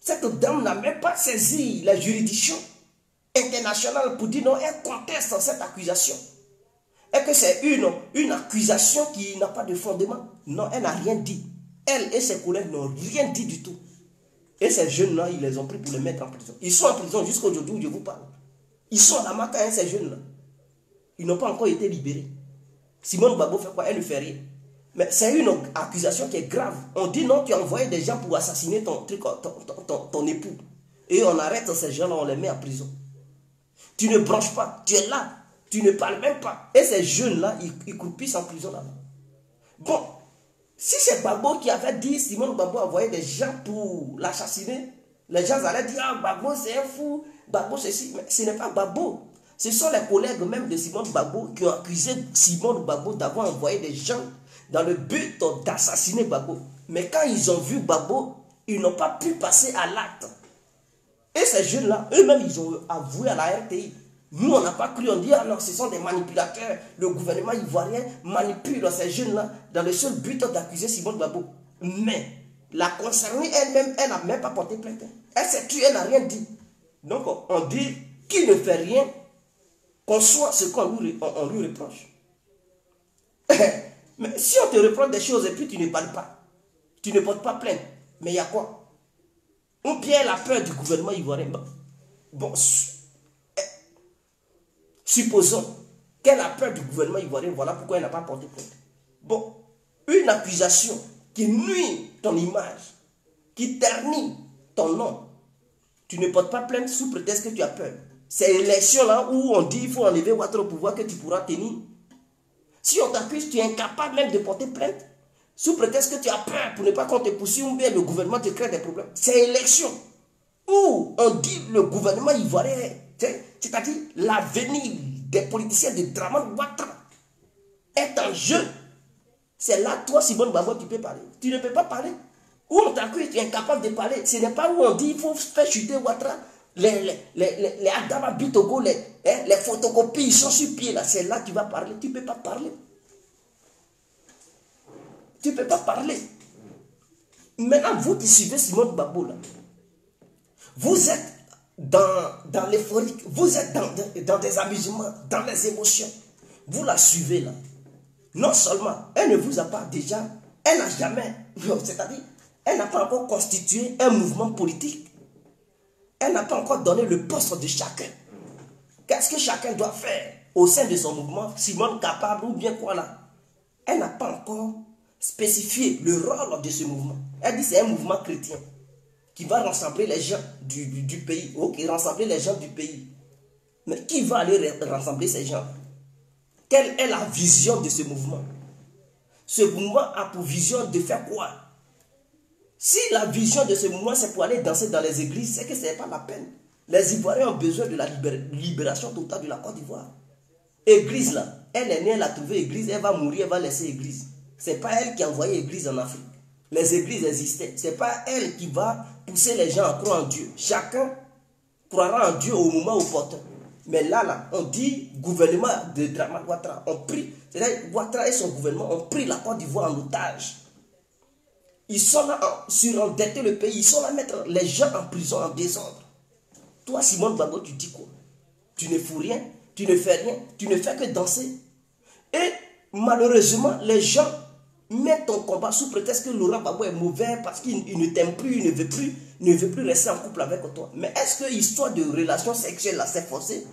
Cette dame n'a même pas saisi la juridiction internationale pour dire non, elle conteste cette accusation. Et que c'est une, une accusation qui n'a pas de fondement. Non, elle n'a rien dit. Elle et ses collègues n'ont rien dit du tout. Et ces jeunes-là, ils les ont pris pour les mettre en prison. Ils sont en prison jusqu'à aujourd'hui où je vous parle. Ils sont à la hein, ces jeunes-là. Ils n'ont pas encore été libérés. Simone Babo fait quoi? Elle ne fait rien. Mais c'est une accusation qui est grave. On dit non, tu as envoyé des gens pour assassiner ton époux. Et on arrête ces gens-là, on les met en prison. Tu ne branches pas, tu es là, tu ne parles même pas. Et ces jeunes-là, ils, ils croupissent en prison là-bas. Bon, si c'est Babo qui avait dit, Simon Babo envoyé des gens pour l'assassiner, les gens allaient dire, ah, Babo c'est un fou, Babo ceci. Mais ce n'est pas Babo. Ce sont les collègues même de Simon Babo qui ont accusé Simon Babo d'avoir envoyé des gens dans le but d'assassiner Babo. Mais quand ils ont vu Babo, ils n'ont pas pu passer à l'acte. Et ces jeunes-là, eux-mêmes, ils ont avoué à la RTI. Nous, on n'a pas cru, on dit, ah non, ce sont des manipulateurs. Le gouvernement ivoirien manipule ces jeunes-là dans le seul but d'accuser Simon Babo. Mais la concernée elle-même, elle n'a même pas porté plainte. Elle s'est tuée, elle n'a rien dit. Donc, on dit qu'il ne fait rien, qu'on soit ce qu'on lui, reproche. Mais si on te reproche des choses et puis tu ne parles pas, tu ne portes pas plainte, mais il y a quoi? Ou bien la peur du gouvernement ivoirien. Bon, supposons qu'elle a peur du gouvernement ivoirien, voilà pourquoi elle n'a pas porté plainte. Bon, une accusation qui nuit ton image, qui ternit ton nom, tu ne portes pas plainte sous prétexte que tu as peur. C'est l'élection là où on dit qu'il faut enlever votre au pouvoir que tu pourras tenir. Si on t'accuse, tu es incapable même de porter plainte sous prétexte que tu as peur pour ne pas qu'on te poursuive ou bien le gouvernement te crée des problèmes. C'est élection où on dit le gouvernement ivoirien, c'est-à-dire l'avenir des politiciens de Draman Ouattara est en jeu. C'est là, toi, Simone Babo, tu peux parler. Tu ne peux pas parler. Où on t'accuse, tu es incapable de parler? Ce n'est pas où on dit qu'il faut faire chuter Ouattara. Les, les, les, les, Adama Bitogo, les, hein, les photocopies, ils sont sur pied là. C'est là que tu vas parler. Tu ne peux pas parler. Tu ne peux pas parler. Maintenant, vous qui suivez Simone Babo là, vous êtes dans, dans l'euphorie, vous êtes dans, dans des amusements, dans les émotions. Vous la suivez là. Non seulement, elle ne vous a pas déjà, elle n'a jamais, c'est-à-dire, elle n'a pas encore constitué un mouvement politique. Elle n'a pas encore donné le poste de chacun. Qu'est-ce que chacun doit faire au sein de son mouvement, Simone capable ou bien quoi là? Elle n'a pas encore spécifié le rôle de ce mouvement. Elle dit c'est un mouvement chrétien qui va rassembler les gens du, du, pays. Ok, rassembler les gens du pays. Mais qui va aller rassembler ces gens? Quelle est la vision de ce mouvement? Ce mouvement a pour vision de faire quoi? Si la vision de ce mouvement, c'est pour aller danser dans les églises, c'est que ce n'est pas la peine. Les Ivoiriens ont besoin de la libération totale de la Côte d'Ivoire. Église là, elle est née, elle a trouvé église, elle va mourir, elle va laisser église. Ce n'est pas elle qui a envoyé église en Afrique. Les églises existaient. Ce n'est pas elle qui va pousser les gens à croire en Dieu. Chacun croira en Dieu au moment opportun. Mais là, là, on dit gouvernement de Drama Ouattara. On prie, c'est-à-dire Ouattara et son gouvernement ont pris la Côte d'Ivoire en otage. Ils sont là à surendetté le pays. Ils sont là à mettre les gens en prison en désordre. Toi, Simone Babo, tu dis quoi? Tu ne fous rien, tu ne fais rien, tu ne fais que danser. Et malheureusement, les gens mettent ton combat sous prétexte que Laurent Babo est mauvais parce qu'il ne t'aime plus, il ne veut plus, ne veut plus rester en couple avec toi. Mais est-ce que l'histoire de relation sexuelle là, c'est forcé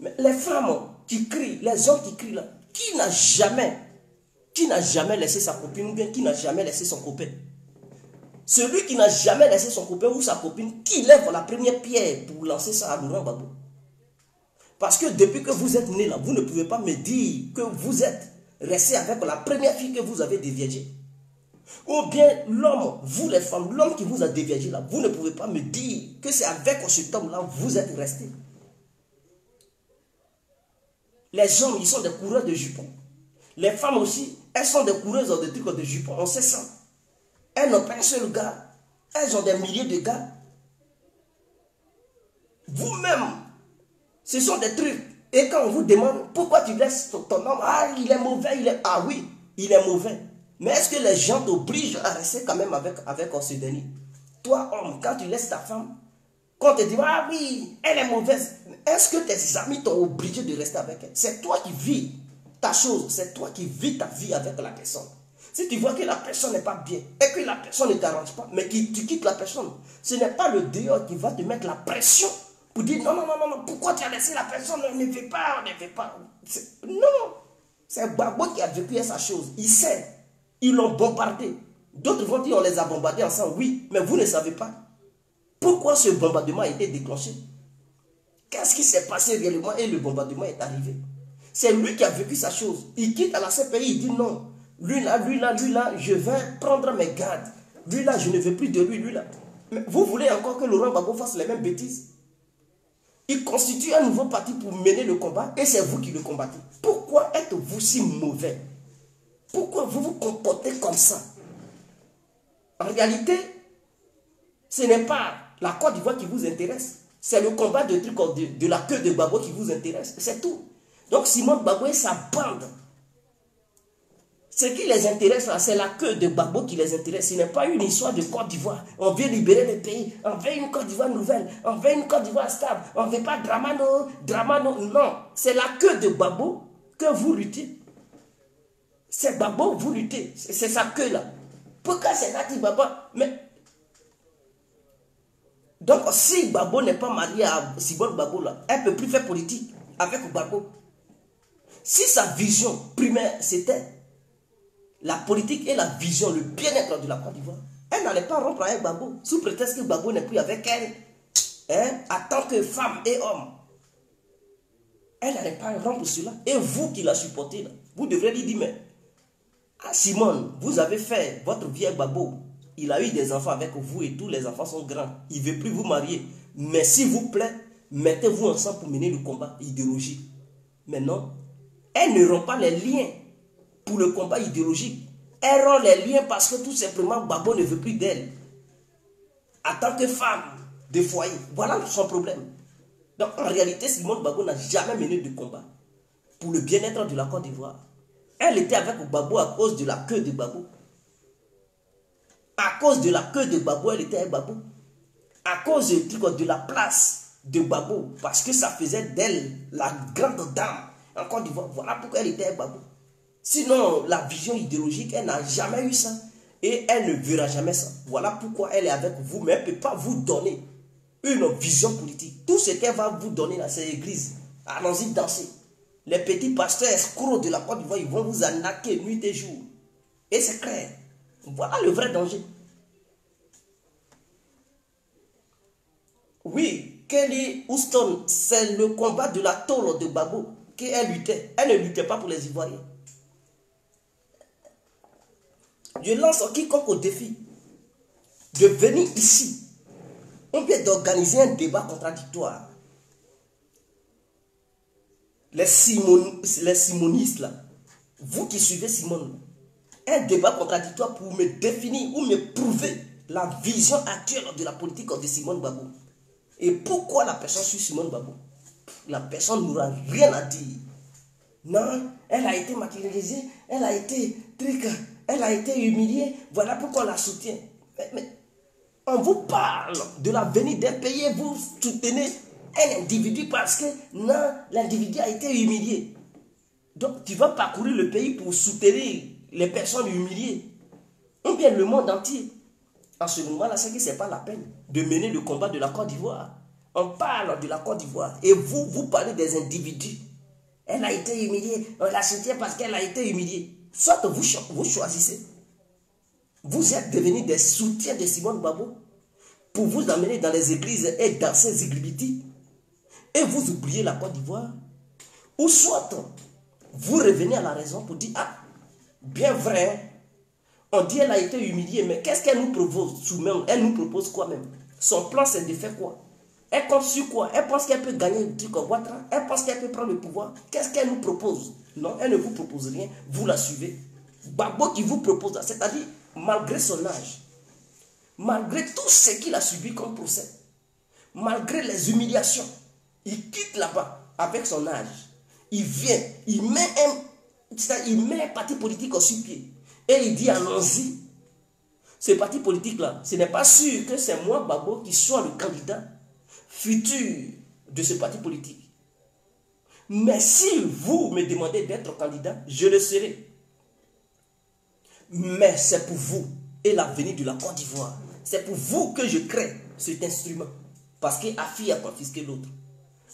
les femmes qui crient, les hommes qui crient là, qui n'a jamais qui n'a jamais laissé sa copine ou bien qui n'a jamais laissé son copain? Celui qui n'a jamais laissé son copain ou sa copine, qui lève la première pierre pour lancer ça à Laurent Babou Parce que depuis que vous êtes né là, vous ne pouvez pas me dire que vous êtes resté avec la première fille que vous avez déviagée. Ou bien l'homme, vous les femmes, l'homme qui vous a déviagé là, vous ne pouvez pas me dire que c'est avec cet homme-là vous êtes resté. Les hommes, ils sont des coureurs de jupons. Les femmes aussi, elles sont des coureuses de trucs de jupons, on sait ça. Elles n'ont pas un seul gars. Elles ont des milliers de gars. Vous-même, ce sont des trucs. Et quand on vous demande pourquoi tu laisses ton, homme, ah, il est mauvais, il est. Ah oui, il est mauvais. Mais est-ce que les gens t'obligent à rester quand même avec, avec dernier Toi, homme, quand tu laisses ta femme, quand on te dit, ah oui, elle est mauvaise, est-ce que tes amis t'ont obligé de rester avec elle? C'est toi qui vis ta chose, c'est toi qui vis ta vie avec la personne. Si tu vois que la personne n'est pas bien et que la personne ne t'arrange pas, mais que tu quittes la personne, ce n'est pas le dehors qui va te mettre la pression pour dire non, non, non, non, pourquoi tu as laissé la personne, on ne veut pas, on ne veut pas. Non, c'est Babo qui a vécu sa chose. Il sait, ils l'ont bombardé. D'autres vont dire on les a bombardés ensemble, oui, mais vous ne savez pas. Pourquoi ce bombardement a été déclenché? Qu'est-ce qui s'est passé réellement? Et le bombardement est arrivé C'est lui qui a vécu sa chose. Il quitte à la CPI, il dit non. Lui là, lui là, lui là, je vais prendre mes gardes. Lui là, je ne veux plus de lui, lui là. Vous voulez encore que Laurent Gbagbo fasse les mêmes bêtises? Il constitue un nouveau parti pour mener le combat et c'est vous qui le combattez. Pourquoi êtes-vous si mauvais? Pourquoi vous vous comportez comme ça? En réalité, ce n'est pas la Côte d'Ivoire qui vous intéresse. C'est le combat de, de, de la queue de Gbagbo qui vous intéresse. C'est tout. Donc Simon Gbagbo et sa bande ce qui les intéresse là, c'est la queue de Babo qui les intéresse. Ce n'est pas une histoire de Côte d'Ivoire. On veut libérer le pays. On veut une Côte d'Ivoire nouvelle. On veut une Côte d'Ivoire stable. On ne veut pas Dramano, Dramano. Non. C'est la queue de Babo que vous luttez. C'est Babo, vous luttez. C'est sa queue là. Pourquoi c'est Nati Baba Mais. Donc, si Babo n'est pas marié à Sibon Babo là, elle ne peut plus faire politique avec Babo. Si sa vision primaire c'était la politique et la vision, le bien-être de la Côte d'Ivoire. Elle n'allait pas rompre avec Babo, sous prétexte que Babo n'est plus avec elle, hein, en tant que femme et homme. Elle n'allait pas rompre cela. Et vous qui la supportez, vous devrez lui dire, mais ah, Simone, vous avez fait votre vie avec Babo. Il a eu des enfants avec vous et tous les enfants sont grands. Il ne veut plus vous marier. Mais s'il vous plaît, mettez-vous ensemble pour mener le combat idéologique. Mais non, elle ne rompt pas les liens pour le combat idéologique. Elle rend les liens parce que tout simplement Babo ne veut plus d'elle. En tant que femme de foyer. Voilà son problème. Donc en réalité, Simone Babo n'a jamais mené de combat pour le bien-être de la Côte d'Ivoire. Elle était avec Babo à cause de la queue de Babo. À cause de la queue de Babo, elle était avec Babo. À cause de la place de Babo, parce que ça faisait d'elle la grande dame en Côte d'Ivoire. Voilà pourquoi elle était avec Babo. Sinon, la vision idéologique, elle n'a jamais eu ça. Et elle ne verra jamais ça. Voilà pourquoi elle est avec vous, mais elle ne peut pas vous donner une vision politique. Tout ce qu'elle va vous donner dans cette église, allons-y danser. Les petits pasteurs escrocs de la Côte d'Ivoire, ils vont vous arnaquer nuit et jour. Et c'est clair. Voilà le vrai danger. Oui, Kelly Houston, c'est le combat de la tôle de Babo qu'elle luttait. Elle ne luttait pas pour les Ivoiriens. Je lance quiconque au défi de venir ici On vient d'organiser un débat contradictoire. Les, simonistes, vous qui suivez Simone, un débat contradictoire pour me définir ou me prouver la vision actuelle de la politique de Simone Babou. Et pourquoi la personne suit Simone Babou La personne n'aura rien à dire. Non, elle a été martyrisée, elle a été truc, elle a été humiliée, voilà pourquoi on la soutient. Mais, on vous parle de l'avenir d'un pays et vous soutenez un individu parce que non, l'individu a été humilié. Donc tu vas parcourir le pays pour soutenir les personnes humiliées. Ou bien le monde entier. En ce moment-là, c'est que ce n'est pas la peine de mener le combat de la Côte d'Ivoire. On parle de la Côte d'Ivoire et vous, vous parlez des individus. Elle a été humiliée, on la soutient parce qu'elle a été humiliée. Soit vous, choisissez. Vous êtes devenus des soutiens de Simone Babo pour vous amener dans les églises et dans ces églibitis. Et vous oubliez la Côte d'Ivoire. Ou soit vous revenez à la raison pour dire, ah, bien vrai, on dit qu'elle a été humiliée, mais qu'est-ce qu'elle nous propose sous-même? Elle nous propose quoi même? Son plan, c'est de faire quoi? Elle compte sur quoi? Elle pense qu'elle peut gagner le truc en Elle pense qu'elle peut prendre le pouvoir. Qu'est-ce qu'elle nous propose? Non, elle ne vous propose rien, vous la suivez. Babo qui vous propose, c'est-à-dire malgré son âge, malgré tout ce qu'il a subi comme procès, malgré les humiliations, il quitte là-bas avec son âge. Il vient, il met un, il met un parti politique au pied et il dit allons-y. Ce parti politique-là, ce n'est pas sûr que c'est moi, Babo, qui soit le candidat futur de ce parti politique. Mais si vous me demandez d'être candidat, je le serai. Mais c'est pour vous et l'avenir de la Côte d'Ivoire. C'est pour vous que je crée cet instrument. Parce qu'Afi a confisqué l'autre.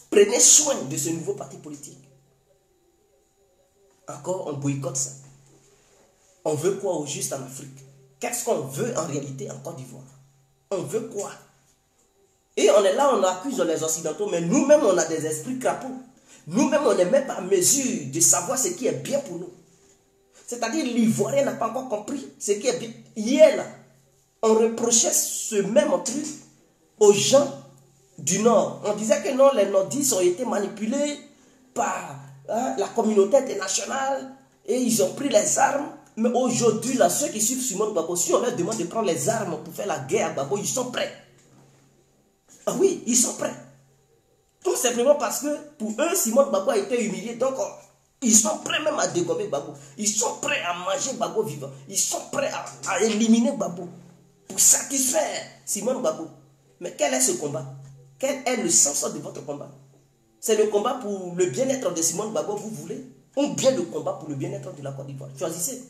Prenez soin de ce nouveau parti politique. Encore, on boycotte ça. On veut quoi au juste en Afrique? Qu'est-ce qu'on veut en réalité en Côte d'Ivoire? On veut quoi? Et on est là, on accuse les Occidentaux, mais nous-mêmes, on a des esprits crapauds. Nous-mêmes, on n'est même pas en mesure de savoir ce qui est bien pour nous. C'est-à-dire, l'Ivoirien n'a pas encore compris ce qui est bien. Hier, là, on reprochait ce même truc aux gens du Nord. On disait que non, les nordistes ont été manipulés par hein, la communauté internationale et ils ont pris les armes. Mais aujourd'hui, là, ceux qui suivent Simone Babo, si on leur demande de prendre les armes pour faire la guerre à Babo, ils sont prêts. Ah oui, ils sont prêts. Tout simplement parce que pour eux, Simone Babo a été humilié. Donc, ils sont prêts même à dégommer Babo. Ils sont prêts à manger Babo vivant. Ils sont prêts à, éliminer Babo pour satisfaire Simone Babo. Mais quel est ce combat? Quel est le sens de votre combat? C'est le combat pour le bien-être de Simone Babo, vous voulez? Ou bien le combat pour le bien-être de la Côte d'Ivoire? Choisissez.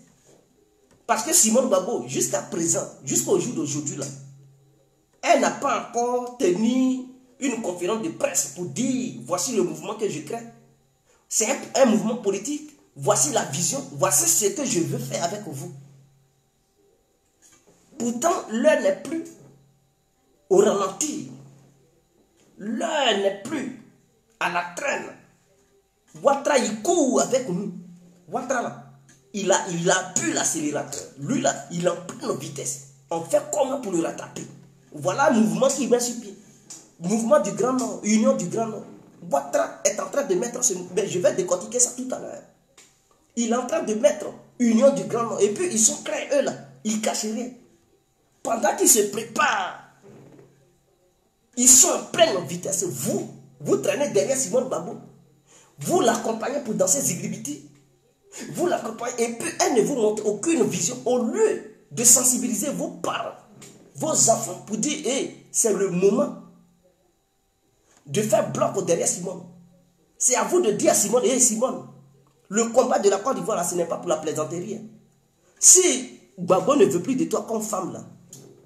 Parce que Simone Babo, jusqu'à présent, jusqu'au jour d'aujourd'hui, là, elle n'a pas encore tenu une conférence de presse pour dire voici le mouvement que je crée. C'est un, mouvement politique. Voici la vision. Voici ce que je veux faire avec vous. Pourtant, l'heure n'est plus au ralenti. L'heure n'est plus à la traîne. Ouattara, il court avec nous. Ouattara, là, il a, il a pu l'accélérateur. Lui, là, il en pleine vitesse. On fait comment pour le rattraper? Voilà le mouvement qui met sur pied. Mouvement du Grand Nord, Union du Grand Nord. Ouattara est en train de mettre ce. Je vais décortiquer ça tout à l'heure. Il est en train de mettre Union du Grand Nord. Et puis, ils sont prêts, eux, là. Ils cachent rien. Pendant qu'ils se préparent, ils sont en pleine vitesse. Vous, vous traînez derrière Simone Babou. Vous l'accompagnez pour danser Zigribiti. Vous l'accompagnez et puis elle ne vous montre aucune vision. Au lieu de sensibiliser vos parents, vos enfants pour dire, hé, c'est le moment de faire bloc derrière Simone. C'est à vous de dire à Simone, hé Simone, le combat de la Côte d'Ivoire, ce n'est pas pour la plaisanterie. Si Babo ne veut plus de toi comme femme, là,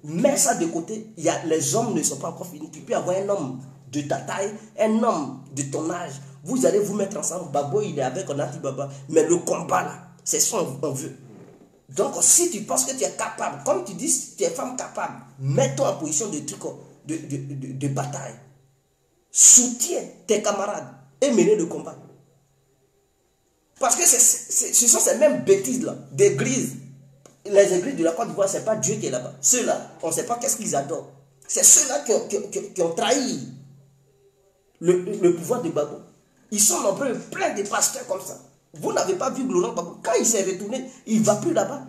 mets ça de côté. Les hommes ne sont pas encore finis. Tu peux avoir un homme de ta taille, un homme de ton âge. Vous allez vous mettre ensemble. Babo, il est avec Onati Baba. Mais le combat, là, c'est ça qu'on veut. Donc, si tu penses que tu es capable, comme tu dis, tu es femme capable, mets-toi en position de, de, de, de, bataille. Soutiens tes camarades et menez le combat. Parce que ce sont ces mêmes bêtises-là, d'église. Les églises de la Côte d'Ivoire, ce n'est pas Dieu qui est là-bas. Ceux-là, on ne sait pas qu'est-ce qu'ils adorent. C'est ceux-là qui, ont trahi le, pouvoir de Babou. Ils sont nombreux, plein de pasteurs comme ça. Vous n'avez pas vu Laurent Babou. Quand il s'est retourné, il ne va plus là-bas.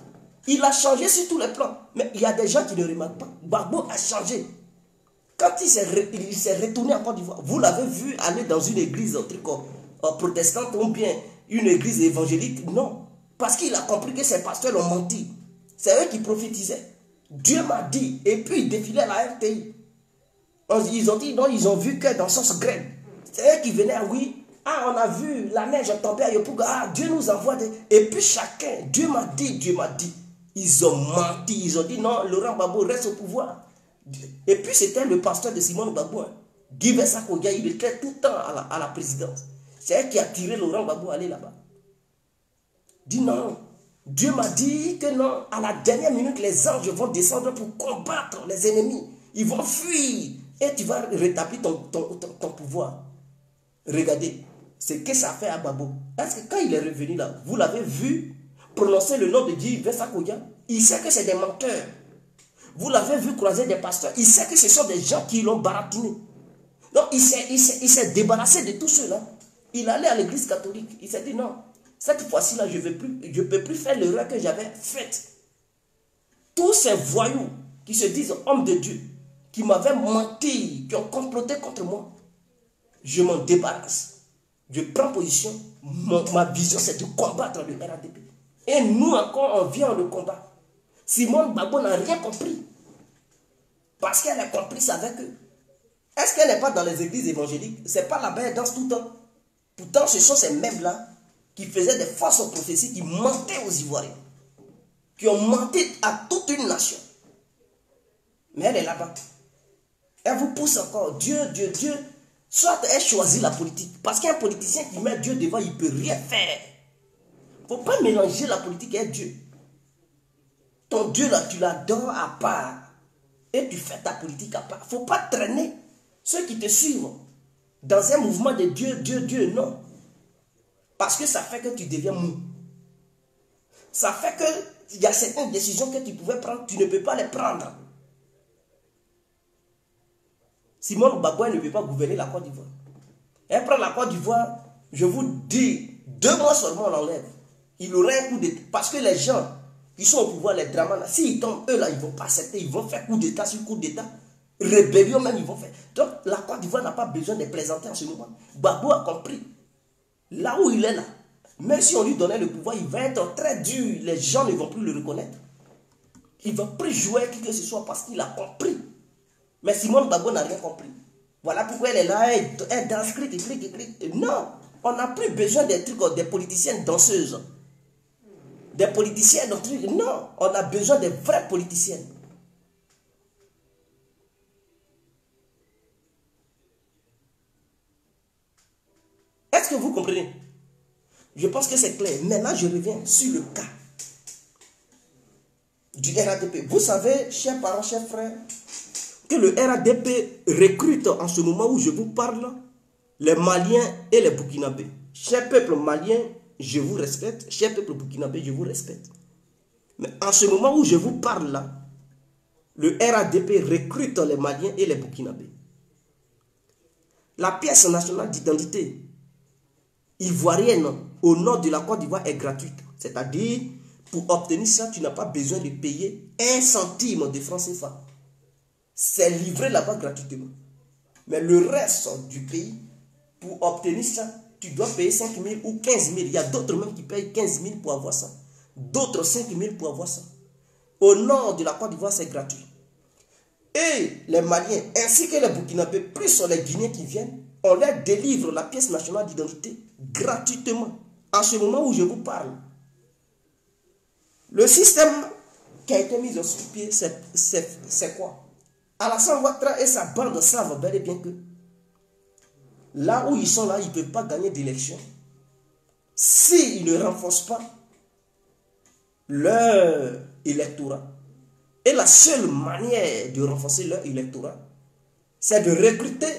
Il a changé sur tous les plans. Mais il y a des gens qui ne remarquent pas. Babou a changé. Quand il s'est retourné en Côte d'Ivoire, vous l'avez vu aller dans une église protestante ou bien une église évangélique? Non. Parce qu'il a compris que ces pasteurs l'ont menti. C'est eux qui prophétisaient. Dieu m'a dit. Et puis, il défilait à la RTI. Ils ont dit, non, ils ont vu que dans ce graine. C'est eux qui venaient, oui. Ah, on a vu la neige tomber à Yopouga. Ah, Dieu nous envoie des... Et puis chacun, Dieu m'a dit, Dieu m'a dit. Ils ont menti. Ils ont dit, non, Laurent Babou reste au pouvoir. Et puis c'était le pasteur de Simone Babou. Hein. Guy Koya, il était tout le temps à la, présidence. C'est elle qui a tiré Laurent Babou à aller là-bas. Dit non. Dieu m'a dit que non, à la dernière minute, les anges vont descendre pour combattre les ennemis. Ils vont fuir. Et tu vas rétablir ton, pouvoir. Regardez ce que ça fait à Babou. Parce que quand il est revenu là, vous l'avez vu prononcer le nom de Guy Koya, il sait que c'est des menteurs. Vous l'avez vu croiser des pasteurs. Il sait que ce sont des gens qui l'ont baratiné. Donc il s'est débarrassé de tout cela. Il allait à l'église catholique. Il s'est dit non, cette fois-ci-là, je ne peux plus faire l'erreur que j'avais faite. Tous ces voyous qui se disent hommes de Dieu, qui m'avaient menti, qui ont comploté contre moi, je m'en débarrasse. Je prends position. ma vision, c'est de combattre le RADP. Et nous encore, on vient le combat. Simone Babo n'a rien compris. Parce qu'elle compris ça avec eux. Est-ce qu'elle n'est pas dans les églises évangéliques? Ce n'est pas la belle danse tout le temps. Pourtant, ce sont ces mêmes-là qui faisaient des fausses prophéties, qui mentaient aux Ivoiriens. Qui ont menti à toute une nation. Mais elle est là-bas. Elle vous pousse encore. Dieu, Dieu, Dieu. Soit elle choisit la politique. Parce qu'un politicien qui met Dieu devant, il ne peut rien faire. Il ne faut pas mélanger la politique et Dieu. Ton Dieu là, tu l'adores à part. Et tu fais ta politique à part. Il ne faut pas traîner Ceux qui te suivent dans un mouvement de Dieu, Dieu, Dieu, non. Parce que ça fait que tu deviens mou. Ça fait qu'il y a certaines décisions que tu pouvais prendre, tu ne peux pas les prendre. Simone Bagoué ne peut pas gouverner la Côte d'Ivoire. Elle prend la Côte d'Ivoire, je vous dis, deux mois seulement on l'enlève. Il aurait un coup d'état. Parce que les gens qui sont au pouvoir, les dramas, s'ils tombent, eux là, ils ne vont pas accepter. Ils vont faire coup d'état sur coup d'état. Rébellion même, ils vont faire. Donc la Côte d'Ivoire n'a pas besoin de présenter en ce moment. Babou a compris. Là où il est là, même si on lui donnait le pouvoir, il va être très dur. Les gens ne vont plus le reconnaître. Il va plus jouer qui que ce soit parce qu'il a compris. Mais Simone Babou n'a rien compris. Voilà pourquoi elle est là, elle, danse, clique, clique, clique. Non, on n'a plus besoin des trucs, des politiciennes danseuses. Des politiciennes, non, on a besoin des vraies politiciennes. Est-ce que vous comprenez? Je pense que c'est clair. Maintenant, je reviens sur le cas du RADP. Vous savez, chers parents, chers frères, que le RADP recrute en ce moment où je vous parle les Maliens et les Burkinabés. Cher peuple malien, je vous respecte. Cher peuple burkinabé, je vous respecte. Mais en ce moment où je vous parle là, le RADP recrute les Maliens et les Burkinabés. La pièce nationale d'identité ivoirienne au nord de la Côte d'Ivoire est gratuite. C'est-à-dire, pour obtenir ça, tu n'as pas besoin de payer un centime de francs CFA. C'est livré là-bas gratuitement. Mais le reste du pays, pour obtenir ça, tu dois payer 5 000 ou 15 000. Il y a d'autres même qui payent 15 000 pour avoir ça. D'autres 5 000 pour avoir ça. Au nord de la Côte d'Ivoire, c'est gratuit. Et les Maliens, ainsi que les Burkinabés, plus sur les Guinéens qui viennent, on leur délivre la pièce nationale d'identité gratuitement. En ce moment où je vous parle. Le système qui a été mis au pied, c'est quoi? Alassane Ouattara et sa bande savent bel et bien que là où ils sont là, ils ne peuvent pas gagner d'élection s'ils ne renforcent pas leur électorat. Et la seule manière de renforcer leur électorat, c'est de recruter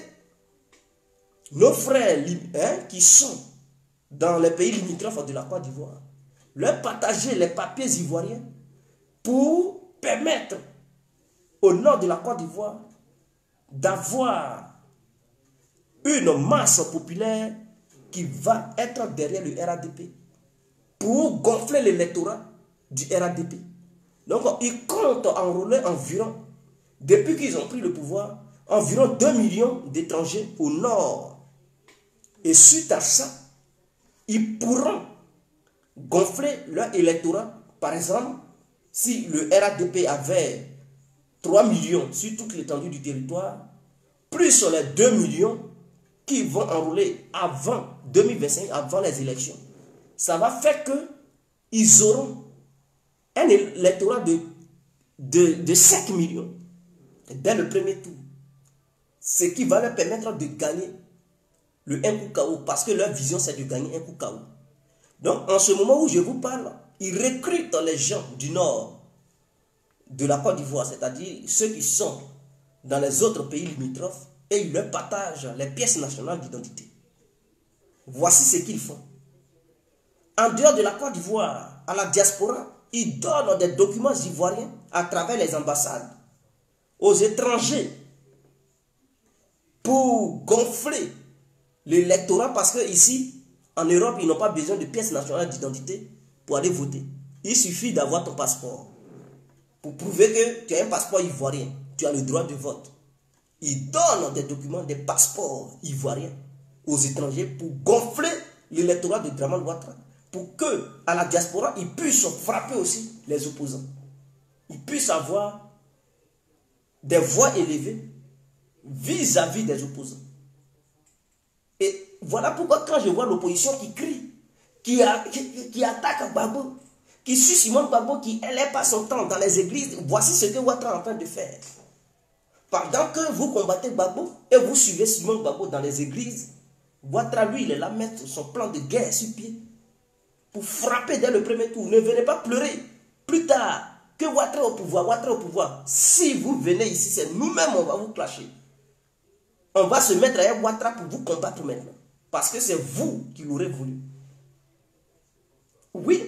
nos frères hein, qui sont dans les pays limitrophes de la Côte d'Ivoire, leur partager les papiers ivoiriens pour permettre au nord de la Côte d'Ivoire d'avoir une masse populaire qui va être derrière le RADP pour gonfler l'électorat du RADP. Donc, ils comptent enrôler environ, depuis qu'ils ont pris le pouvoir, environ 2 millions d'étrangers au nord. Et suite à ça, ils pourront gonfler leur électorat. Par exemple, si le RADP avait 3 millions sur toute l'étendue du territoire, plus les 2 millions qui vont enrouler avant 2025, avant les élections, ça va faire que ils auront un électorat de, de, de 5 millions dès le premier tour. Ce qui va leur permettre de gagner le 1 coup KO parce que leur vision c'est de gagner un coup KO. Donc en ce moment où je vous parle, ils recrutent les gens du nord de la Côte d'Ivoire, c'est-à-dire ceux qui sont dans les autres pays limitrophes, et ils leur partagent les pièces nationales d'identité. Voici ce qu'ils font. En dehors de la Côte d'Ivoire, à la diaspora, ils donnent des documents ivoiriens à travers les ambassades aux étrangers pour gonfler l'électorat parce que ici, en Europe, ils n'ont pas besoin de pièces nationales d'identité pour aller voter. Il suffit d'avoir ton passeport pour prouver que tu as un passeport ivoirien. Tu as le droit de vote. Ils donnent des documents, des passeports ivoiriens aux étrangers pour gonfler l'électorat de Draman Ouattara. Pour que, à la diaspora, ils puissent frapper aussi les opposants. Ils puissent avoir des voix élevées vis-à-vis des opposants. Et voilà pourquoi quand je vois l'opposition qui crie, qui, qui, attaque Babo, qui suit Simone Babo, qui n'élève pas son temps dans les églises, voici ce que Ouattara est en train de faire. Pendant que vous combattez Babo et vous suivez Simone Babo dans les églises, Ouattara, lui, il est là mettre son plan de guerre sur pied pour frapper dès le premier tour. Ne venez pas pleurer. Plus tard, que Ouattara au pouvoir, Ouattara au pouvoir. Si vous venez ici, c'est nous-mêmes, on va vous clasher. on va se mettre à Ouattara pour vous combattre maintenant. Parce que c'est vous qui l'aurez voulu. Oui,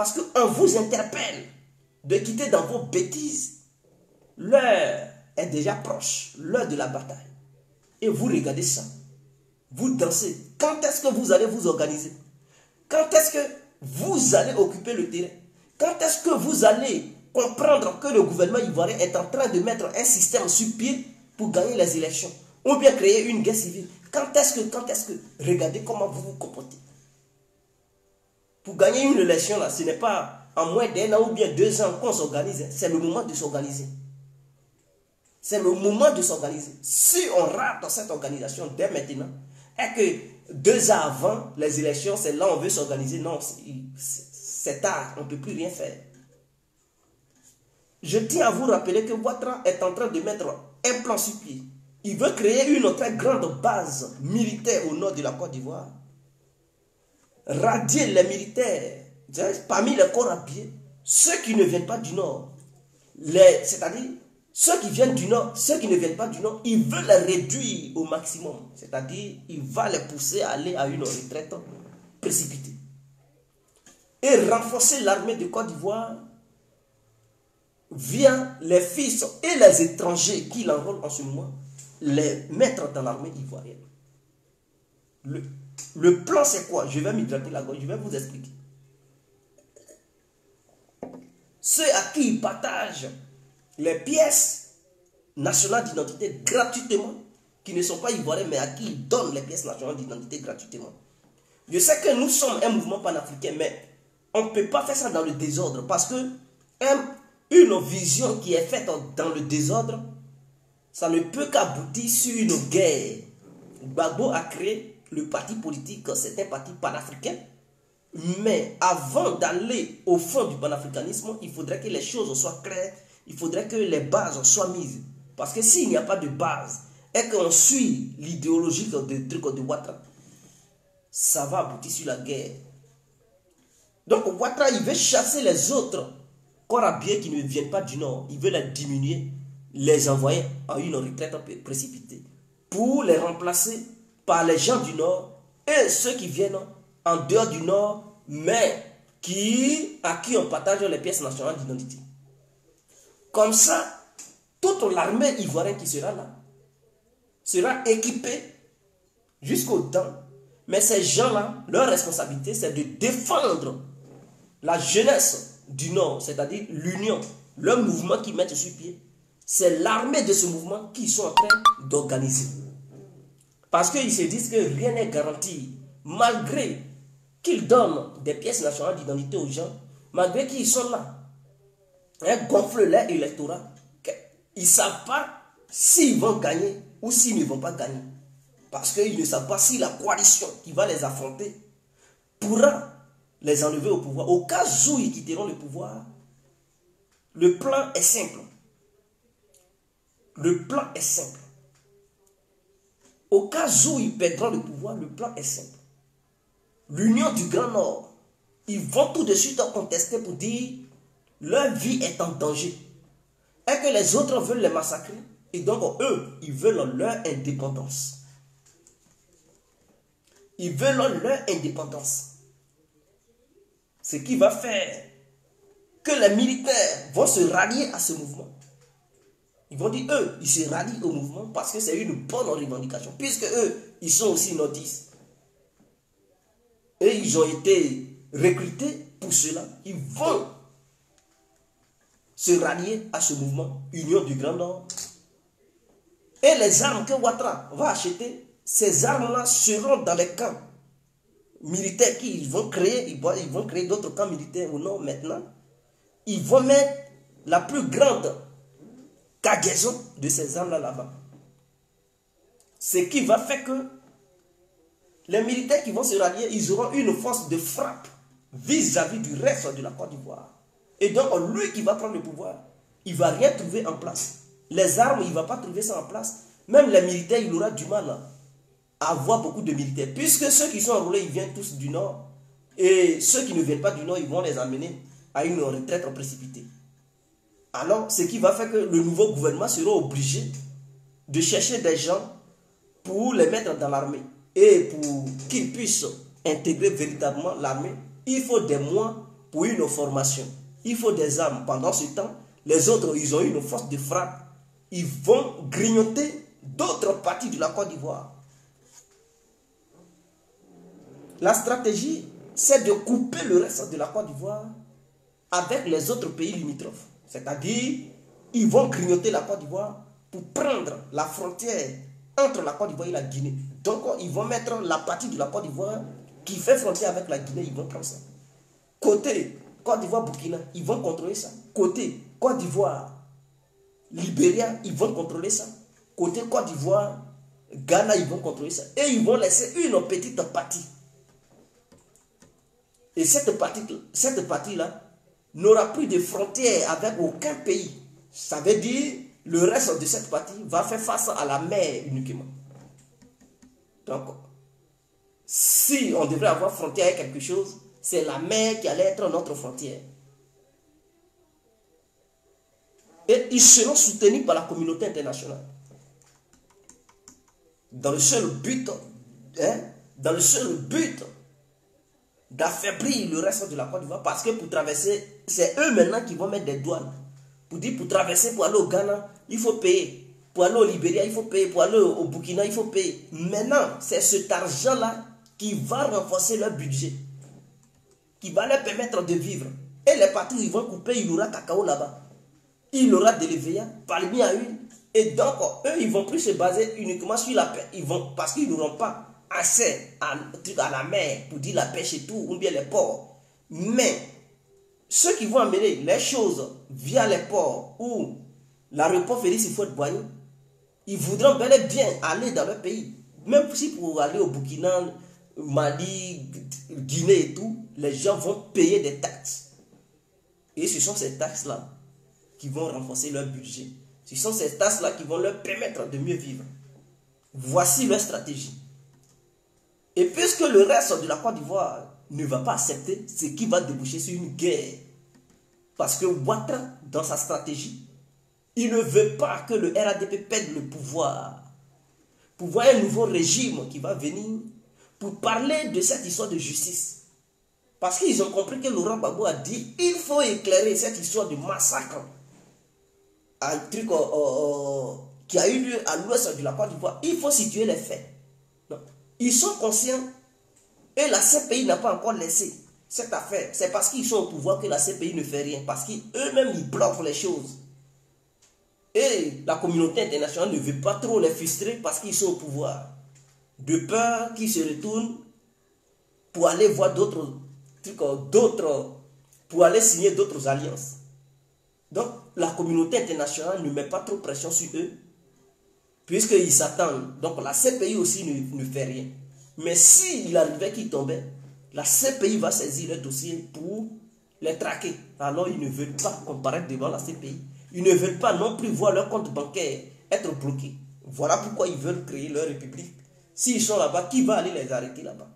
parce qu'on vous interpelle de quitter dans vos bêtises. L'heure est déjà proche, l'heure de la bataille. Et vous regardez ça. Vous dansez. Quand est-ce que vous allez vous organiser? Quand est-ce que vous allez occuper le terrain? Quand est-ce que vous allez comprendre que le gouvernement ivoirien est en train de mettre un système sur pied pour gagner les élections? Ou bien créer une guerre civile? Quand est-ce que, quand est-ce que, regardez comment vous vous comportez. Pour gagner une élection, là, ce n'est pas en moins d'un an ou bien deux ans qu'on s'organise. C'est le moment de s'organiser. C'est le moment de s'organiser. Si on rate cette organisation dès maintenant, et que deux ans avant les élections, c'est là on veut s'organiser, non, c'est tard, on ne peut plus rien faire. Je tiens à vous rappeler que Ouattara est en train de mettre un plan sur pied. Il veut créer une très grande base militaire au nord de la Côte d'Ivoire. Radier les militaires parmi les corps à pied, ceux qui ne viennent pas du nord, c'est-à-dire ceux qui viennent du nord, ceux qui ne viennent pas du nord, il veut les réduire au maximum. C'est-à-dire, il va les pousser à aller à une retraite précipitée. Et renforcer l'armée de Côte d'Ivoire via les fils et les étrangers qui l'enrôlent en ce moment, les mettre dans l'armée ivoirienne. Le plan, c'est quoi? Je vais m'hydrater la gorge, je vais vous expliquer. Ceux à qui ils partagent les pièces nationales d'identité gratuitement, qui ne sont pas ivoiriens, mais à qui ils donnent les pièces nationales d'identité gratuitement. Je sais que nous sommes un mouvement panafricain, mais on ne peut pas faire ça dans le désordre, parce que une vision qui est faite dans le désordre, ça ne peut qu'aboutir sur une guerre. Gbagbo a créé le parti politique, c'est un parti panafricain. Mais avant d'aller au fond du panafricanisme, il faudrait que les choses soient claires, il faudrait que les bases soient mises. Parce que s'il n'y a pas de base et qu'on suit l'idéologie de truc de Ouattara, ça va aboutir sur la guerre. Donc Ouattara, il veut chasser les autres corps qui ne viennent pas du nord. Il veut les diminuer, les envoyer à une retraite précipitée pour les remplacer par les gens du nord et ceux qui viennent en dehors du nord, mais qui, à qui on partage les pièces nationales d'identité. Comme ça, toute l'armée ivoirienne qui sera là sera équipée jusqu'au temps. Mais ces gens-là, leur responsabilité, c'est de défendre la jeunesse du Nord, c'est-à-dire l'Union, le mouvement qu'ils mettent sur pied. C'est l'armée de ce mouvement qu'ils sont en train d'organiser. Parce qu'ils se disent que rien n'est garanti, malgré qu'ils donnent des pièces nationales d'identité aux gens, malgré qu'ils sont là, un gonfle leur électorat, ils ne savent pas s'ils vont gagner ou s'ils ne vont pas gagner. Parce qu'ils ne savent pas si la coalition qui va les affronter pourra les enlever au pouvoir. Au cas où ils quitteront le pouvoir, le plan est simple. Le plan est simple. Au cas où ils perdront le pouvoir, le plan est simple. L'Union du Grand Nord, ils vont tout de suite contester pour dire leur vie est en danger. Et que les autres veulent les massacrer. Et donc, eux, ils veulent leur indépendance. Ils veulent leur indépendance. Ce qui va faire que les militaires vont se rallier à ce mouvement. Ils vont dire, eux, ils se rallient au mouvement parce que c'est une bonne revendication. Puisque eux, ils sont aussi nordistes. Et ils ont été recrutés pour cela. Ils vont se rallier à ce mouvement Union du Grand Nord. Et les armes que Ouattara va acheter, ces armes-là seront dans les camps militaires qu'ils vont créer. Ils vont créer d'autres camps militaires ou non maintenant. Ils vont mettre la plus grande cargaison de ces armes-là là-bas. Ce qui va faire que les militaires qui vont se rallier, ils auront une force de frappe vis-à-vis -vis du reste de la Côte d'Ivoire. Et donc, lui qui va prendre le pouvoir, il ne va rien trouver en place. Les armes, il ne va pas trouver ça en place. Même les militaires, il aura du mal à avoir beaucoup de militaires. Puisque ceux qui sont enrôlés, ils viennent tous du nord. Et ceux qui ne viennent pas du nord, ils vont les amener à une retraite précipitée. Alors, ce qui va faire que le nouveau gouvernement sera obligé de chercher des gens pour les mettre dans l'armée et pour qu'ils puissent intégrer véritablement l'armée, il faut des mois pour une formation. Il faut des armes. Pendant ce temps, les autres, ils ont une force de frappe. Ils vont grignoter d'autres parties de la Côte d'Ivoire. La stratégie, c'est de couper le reste de la Côte d'Ivoire avec les autres pays limitrophes. C'est-à-dire, ils vont grignoter la Côte d'Ivoire pour prendre la frontière entre la Côte d'Ivoire et la Guinée. Donc, ils vont mettre la partie de la Côte d'Ivoire qui fait frontière avec la Guinée, ils vont prendre ça. Côté Côte d'Ivoire, Burkina, ils vont contrôler ça. Côté Côte d'Ivoire, Libéria, ils vont contrôler ça. Côté Côte d'Ivoire, Ghana, ils vont contrôler ça. Et ils vont laisser une petite partie. Et cette partie-là cette partie n'aura plus de frontières avec aucun pays. Ça veut dire le reste de cette partie va faire face à la mer uniquement. Donc, si on devrait avoir frontière avec quelque chose, c'est la mer qui allait être notre frontière. Et ils seront soutenus par la communauté internationale. Dans le seul but, hein, dans le seul but d'affaiblir le reste de la Côte d'Ivoire, parce que pour traverser, c'est eux maintenant qui vont mettre des douanes. Pour dire, pour traverser, pour aller au Ghana, il faut payer. Pour aller au Libéria, il faut payer. Pour aller au Burkina, il faut payer. Maintenant, c'est cet argent-là qui va renforcer leur budget qui va leur permettre de vivre. Et les parties, ils vont couper, il y aura cacao là-bas. Il aura de l'EVA, palmier à huile. Et donc, eux, ils vont plus se baser uniquement sur la pêche. Ils vont, parce qu'ils n'auront pas assez à, à, la mer pour dire la pêche et tout, ou bien les ports. Mais, ceux qui vont amener les choses via les ports ou l'aéroport Félix il faut être ils voudront bel et bien aller dans leur pays. Même si pour aller au Burkina, Mali, Guinée et tout, les gens vont payer des taxes. Et ce sont ces taxes-là qui vont renforcer leur budget. Ce sont ces taxes-là qui vont leur permettre de mieux vivre. Voici leur stratégie. Et puisque le reste de la Côte d'Ivoire ne va pas accepter, ce qui va déboucher sur une guerre. Parce que Ouattara, dans sa stratégie, il ne veut pas que le RADP perde le pouvoir. Pour voir un nouveau régime qui va venir pour parler de cette histoire de justice. Parce qu'ils ont compris que Laurent Gbagbo a dit il faut éclairer cette histoire de massacre. Un truc qui a eu lieu à l'ouest de la Côte d'Ivoire. Il faut situer les faits. Ils sont conscients et la CPI n'a pas encore laissé cette affaire. C'est parce qu'ils sont au pouvoir que la CPI ne fait rien. Parce qu'eux-mêmes, ils bloquent les choses. Et la communauté internationale ne veut pas trop les frustrer parce qu'ils sont au pouvoir. De peur qu'ils se retournent pour aller voir d'autres d'autres, pour aller signer d'autres alliances. Donc, la communauté internationale ne met pas trop pression sur eux, puisqu'ils s'attendent. Donc, la CPI aussi ne, fait rien. Mais s'il arrivait qu'ils tombaient, la CPI va saisir le dossier pour les traquer. Alors, ils ne veulent pas comparaître devant la CPI. Ils ne veulent pas non plus voir leur compte bancaire être bloqué. Voilà pourquoi ils veulent créer leur république. S'ils sont là-bas, qui va aller les arrêter là-bas?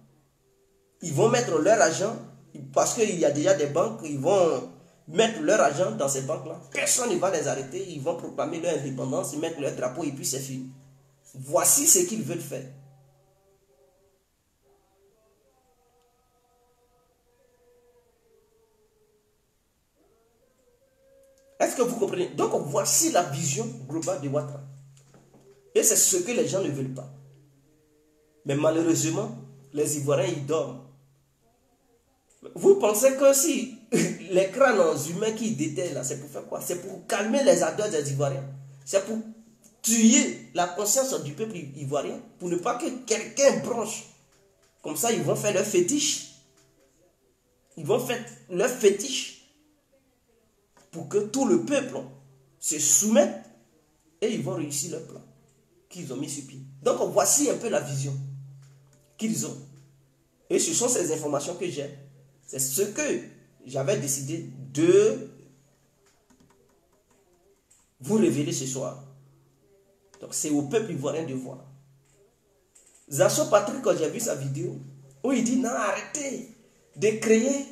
Ils vont mettre leur argent parce qu'il y a déjà des banques, ils vont mettre leur argent dans ces banques-là. Personne ne va les arrêter. Ils vont proclamer leur indépendance, ils mettent leur drapeau et puis c'est fini. Voici ce qu'ils veulent faire. Est-ce que vous comprenez? Donc voici la vision globale de Ouattara. Et c'est ce que les gens ne veulent pas. Mais malheureusement, les Ivoiriens, ils dorment. Vous pensez que si les crânes humains qui déterrent là, c'est pour faire quoi? C'est pour calmer les ardeurs des Ivoiriens. C'est pour tuer la conscience du peuple ivoirien. Pour ne pas que quelqu'un branche. Comme ça, ils vont faire leur fétiche. Ils vont faire leur fétiche. Pour que tout le peuple se soumette. Et ils vont réussir leur plan qu'ils ont mis sur pied. Donc voici un peu la vision qu'ils ont. Et ce sont ces informations que j'ai. C'est ce que j'avais décidé de vous révéler ce soir. Donc c'est au peuple ivoirien de voir. Zacho Patrick, quand j'ai vu sa vidéo, où il dit non, arrêtez de créer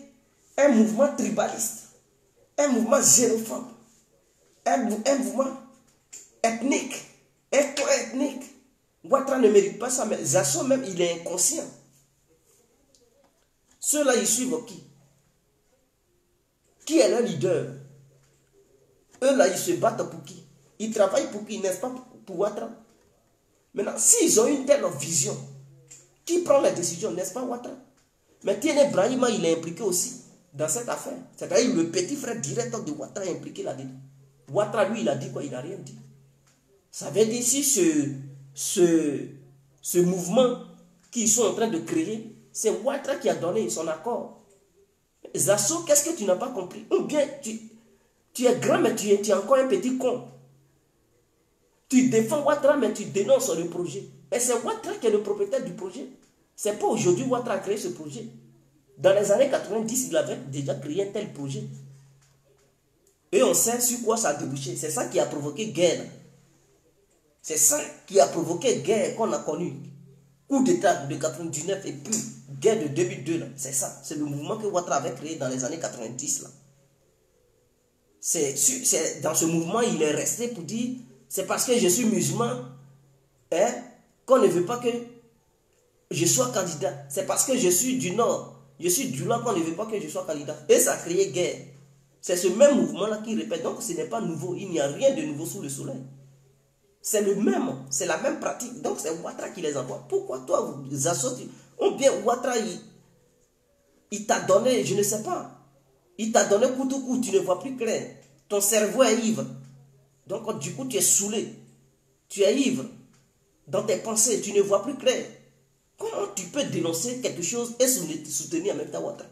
un mouvement tribaliste, un mouvement xénophobe, un, un mouvement ethnique, ethnique. Ouattara ne mérite pas ça, mais Zasso même, il est inconscient. Ceux-là, ils suivent qui? Qui est leur leader? Eux, là, ils se battent pour qui? Ils travaillent pour qui, n'est-ce pas Pour Ouattara. Maintenant, s'ils ont une telle vision, qui prend la décision, n'est-ce pas Ouattara Mais Tiene Brahima, il est impliqué aussi dans cette affaire. C'est-à-dire le petit frère direct de Ouattara est impliqué là-dedans. Ouattara, lui, il a dit quoi? Il n'a rien dit. Ça veut dire si ce, ce, ce mouvement qu'ils sont en train de créer, c'est Ouattara qui a donné son accord. Zasso, qu'est-ce que tu n'as pas compris? Ou bien tu, tu es grand, mais tu es, encore un petit con. Tu défends Ouattara, mais tu dénonces le projet. Et c'est Ouattara qui est le propriétaire du projet. C'est pas aujourd'hui Ouattara a créé ce projet. Dans les années 90, il avait déjà créé un tel projet. Et on sait sur quoi ça a débouché. C'est ça qui a provoqué guerre. C'est ça qui a provoqué guerre qu'on a connue. Coup d'État de 99 et puis guerre de 2002. C'est ça. C'est le mouvement que Ouattara avait créé dans les années 90. C'est dans ce mouvement, il est resté pour dire c'est parce que je suis musulman hein, qu'on ne veut pas que je sois candidat. C'est parce que je suis du Nord, je suis du Nord qu'on ne veut pas que je sois candidat. Et ça a créé guerre. C'est ce même mouvement-là qui répète. Donc ce n'est pas nouveau. Il n'y a rien de nouveau sous le soleil. C'est le même, c'est la même pratique. Donc c'est Ouattara qui les envoie. Pourquoi toi, vous associez Ou bien Ouattara, il, t'a donné, je ne sais pas. Il t'a donné coup de coup, tu ne vois plus clair. Ton cerveau est ivre. Donc du coup, tu es saoulé. Tu es ivre. Dans tes pensées, tu ne vois plus clair. Comment tu peux dénoncer quelque chose et soutenir en même temps Ouattara?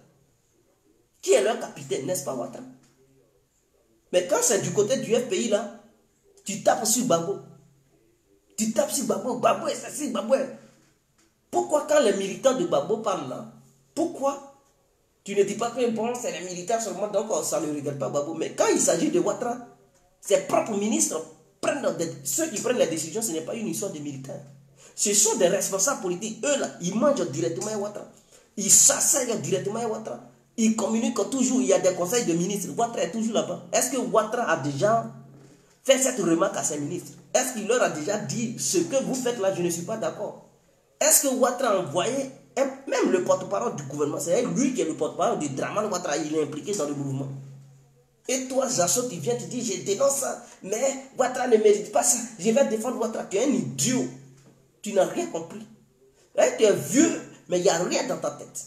Qui est leur capitaine, n'est-ce pas Ouattara? Mais quand c'est du côté du FPI là, tu tapes sur Babo. Tu tapes sur Babo, Babo est c'est Babo Pourquoi quand les militants de Babo parlent là, pourquoi tu ne dis pas que bon, c'est les militants seulement, donc ça ne regarde pas Babo. Mais quand il s'agit de Ouattara, ses propres ministres prennent ceux qui prennent les décisions, ce n'est pas une histoire de militaires. Ce sont des responsables politiques. Eux là, ils mangent directement à Ouattara. Ils s'asseyent directement à Ouattara. Ils communiquent toujours. Il y a des conseils de ministres. Ouattara est toujours là-bas. Est-ce que Ouattara a déjà fait cette remarque à ses ministres? Est-ce qu'il leur a déjà dit ce que vous faites là, je ne suis pas d'accord Est-ce que Ouattara a envoyé, même le porte-parole du gouvernement, c'est lui qui est le porte-parole du Draman Ouattara, il est impliqué dans le mouvement. Et toi, Zasso, tu viens te dire, je dénonce ça, mais Ouattara ne mérite pas ça, je vais défendre Ouattara. Tu es un idiot. Tu n'as rien compris. tu es vieux, mais il n'y a rien dans ta tête.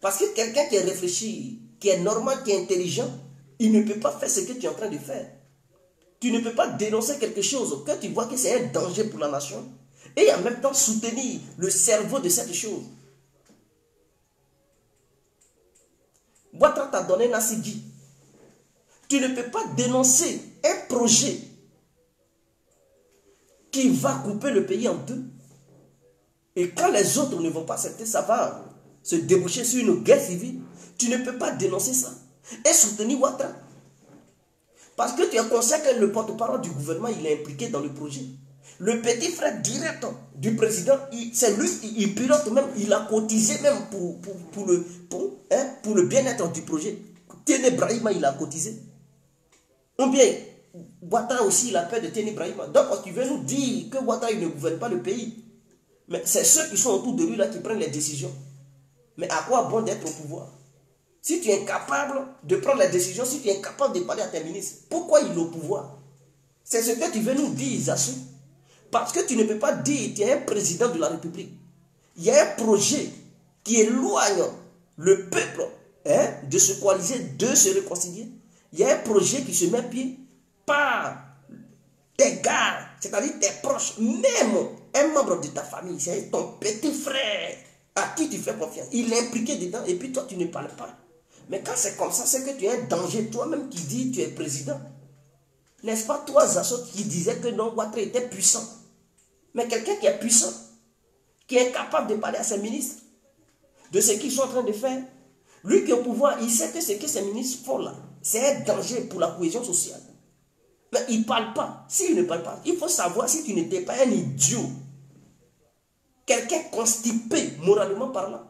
Parce que quelqu'un qui est réfléchi, qui est normal, qui est intelligent, il ne peut pas faire ce que tu es en train de faire. Tu ne peux pas dénoncer quelque chose que tu vois que c'est un danger pour la nation et en même temps soutenir le cerveau de cette chose. Ouattara t'a donné Nassidi. Tu ne peux pas dénoncer un projet qui va couper le pays en deux. Et quand les autres ne vont pas accepter, ça va se déboucher sur une guerre civile. Tu ne peux pas dénoncer ça et soutenir Ouattara. Parce que tu es conscient que le porte-parole du gouvernement, il est impliqué dans le projet. Le petit frère direct du président, c'est lui, il, pilote même, il a cotisé même pour, hein, le bien-être du projet. Tiene Brahima, il a cotisé. Ou bien, Ouattara aussi, il a peur de Tiene Brahima. Donc, tu veux nous dire que Ouattara, il ne gouverne pas le pays. Mais c'est ceux qui sont autour de lui là qui prennent les décisions. Mais à quoi bon d'être au pouvoir? Si tu es incapable de prendre les décisions, si tu es incapable de parler à tes ministres, pourquoi il est au pouvoir? C'est ce que tu veux nous dire, Zassou. Parce que tu ne peux pas dire tu es un président de la République. Il y a un projet qui éloigne le peuple hein, de se coaliser, de se réconcilier. Il y a un projet qui se met pied par tes gars, c'est-à-dire tes proches, même un membre de ta famille, c'est ton petit frère à qui tu fais confiance. Il est impliqué dedans et puis toi tu ne parles pas. Mais quand c'est comme ça, c'est que tu es un danger. Toi-même qui dis tu es président. N'est-ce pas toi, Zasso, qui disais que non, Ouattara était puissant? Mais quelqu'un qui est puissant, qui est capable de parler à ses ministres de ce qu'ils sont en train de faire. Lui qui est au pouvoir, il sait que ce que ses ministres font là, c'est un danger pour la cohésion sociale. Mais il ne parle pas. S'il ne parle pas, il faut savoir si tu n'étais pas un idiot. Quelqu'un constipé moralement parlant.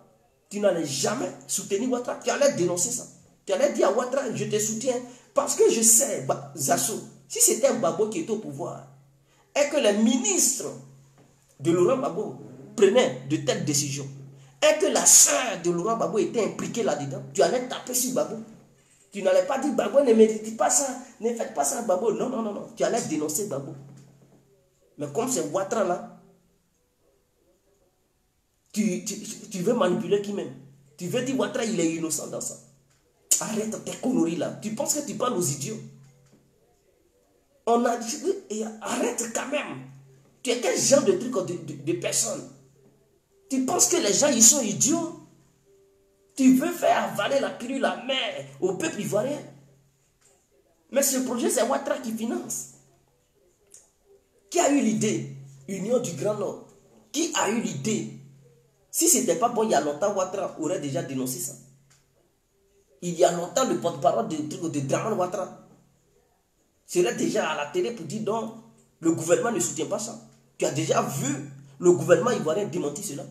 Tu n'allais jamais soutenir Ouattara. Tu allais dénoncer ça. Tu allais dire à Ouattara, je te soutiens. Parce que je sais, Zasso, si c'était babo qui était au pouvoir, et que les ministres de Laurent Gbagbo prenait de telles décisions, et que la sœur de Laurent Gbagbo était impliquée là-dedans, tu allais taper sur Gbagbo. Tu n'allais pas dire Gbagbo ne mérite pas ça, ne faites pas ça Gbagbo. Non, non, non, non. Tu allais dénoncer Gbagbo. Mais comme c'est Ouattara là, tu, tu, veux manipuler qui même? Tu veux dire Ouattara il est innocent dans ça. Arrête tes conneries là. Tu penses que tu parles aux idiots? On a dit, arrête quand même. Tu es quel genre de truc de, de, personnes Tu penses que les gens ils sont idiots? Tu veux faire avaler la pilule la mer au peuple ivoirien? Mais ce projet, c'est Ouattara qui finance. Qui a eu l'idée? Union du Grand Nord. Qui a eu l'idée? Si ce n'était pas bon, il y a longtemps, Ouattara aurait déjà dénoncé ça. Il y a longtemps, le porte-parole de, de Draman Ouattara serait déjà à la télé pour dire non, le gouvernement ne soutient pas ça. Tu as déjà vu le gouvernement ivoirien démentir cela.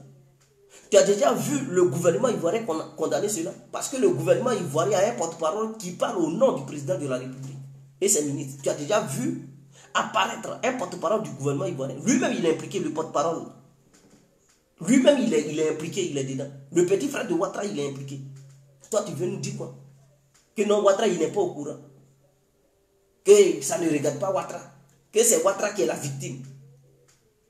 Tu as déjà vu le gouvernement ivoirien condamner cela. Parce que le gouvernement ivoirien a un porte-parole qui parle au nom du président de la République et ses ministres. Tu as déjà vu apparaître un porte-parole du gouvernement ivoirien. Lui-même, il est impliqué, le porte-parole. Lui-même, il est, il est impliqué, il est dedans. Le petit frère de Ouattara, il est impliqué. Toi, tu veux nous dire quoi? Que non, Ouattara, il n'est pas au courant. Que ça ne regarde pas Ouattara. Que c'est Ouattara qui est la victime.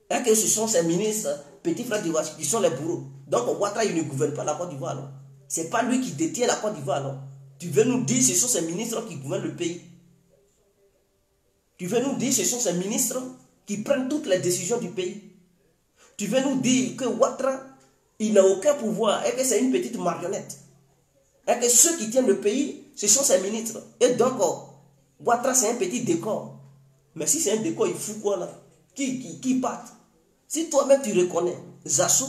Et que ce sont ses ministres, petits frères Ouattara, qui sont les bourreaux. Donc, Ouattara, il ne gouverne pas la Côte d'Ivoire, alors. C'est pas lui qui détient la Côte d'Ivoire. Tu veux nous dire ce sont ses ministres qui gouvernent le pays. Tu veux nous dire ce sont ces ministres qui prennent toutes les décisions du pays. Tu veux nous dire que Ouattara, il n'a aucun pouvoir et que c'est une petite marionnette. Et que ceux qui tiennent le pays, ce sont ses ministres. Et donc, Ouattara, c'est un petit décor. Mais si c'est un décor, il fout quoi là? Qui, qui, qui part Si toi-même tu reconnais, Zassou,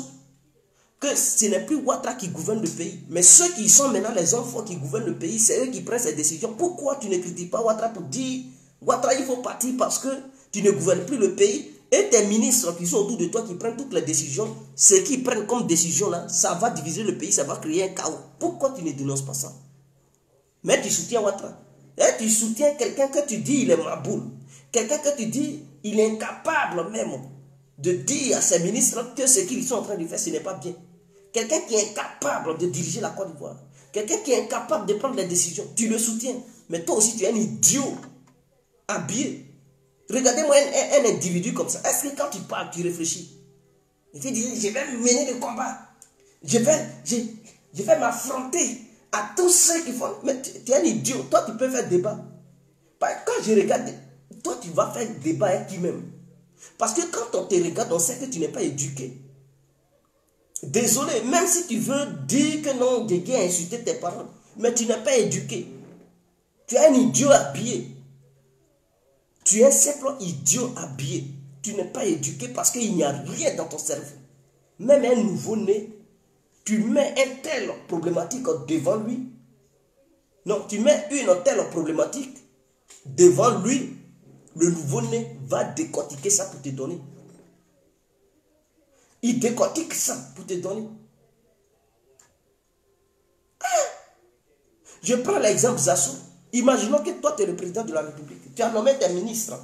que ce n'est plus Ouattara qui gouverne le pays, mais ceux qui sont maintenant les enfants qui gouvernent le pays, c'est eux qui prennent ces décisions. Pourquoi tu ne critiques pas Ouattara pour dire Ouattara, il faut partir parce que tu ne gouvernes plus le pays? Et tes ministres qui sont autour de toi, qui prennent toutes les décisions, ce qu'ils prennent comme décision là, ça va diviser le pays, ça va créer un chaos. Pourquoi tu ne dénonces pas ça? Mais tu soutiens Ouattara. Et tu soutiens quelqu'un que tu dis il est maboule. Quelqu'un que tu dis il est incapable même de dire à ses ministres que ce qu'ils sont en train de faire, ce n'est pas bien. Quelqu'un qui est incapable de diriger la Côte d'Ivoire. Quelqu'un qui est incapable de prendre des décisions. Tu le soutiens. Mais toi aussi, tu es un idiot habillé. Regardez-moi un, individu comme ça. Est-ce que quand tu parles, tu réfléchis? Il te dit, je vais mener le combat. Je vais, je, je vais m'affronter à tous ceux qui font. Mais tu, es un idiot. Toi, tu peux faire débat. Quand je regarde, toi, tu vas faire débat avec qui-même. Parce que quand on te regarde, on sait que tu n'es pas éduqué. Désolé, même si tu veux dire que non, quelqu'un a insulté tes parents, mais tu n'es pas éduqué. Tu es un idiot habillé. Tu es un simple idiot habillé. Tu n'es pas éduqué parce qu'il n'y a rien dans ton cerveau. Même un nouveau-né, tu mets un tel problématique devant lui. Non, tu mets une telle problématique devant lui. Le nouveau-né va décortiquer ça pour te donner. Il décortique ça pour te donner. Ah! Je prends l'exemple Zassou. Imaginons que toi, tu es le président de la République. Tu as nommé tes ministres.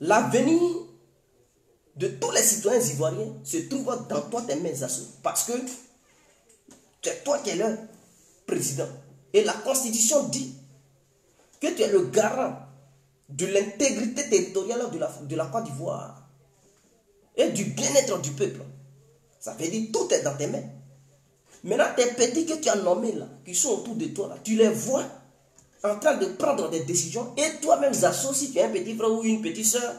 L'avenir de tous les citoyens ivoiriens se trouve dans toi, tes mains, Parce que c'est toi qui es le président. Et la Constitution dit que tu es le garant de l'intégrité territoriale de la, de Côte d'Ivoire et du bien-être du peuple. Ça veut dire tout est dans tes mains. Maintenant, tes petits que tu as nommés là, qui sont autour de toi, tu les vois en train de prendre des décisions et toi-même, Zasso, si tu es un petit frère ou une petite soeur,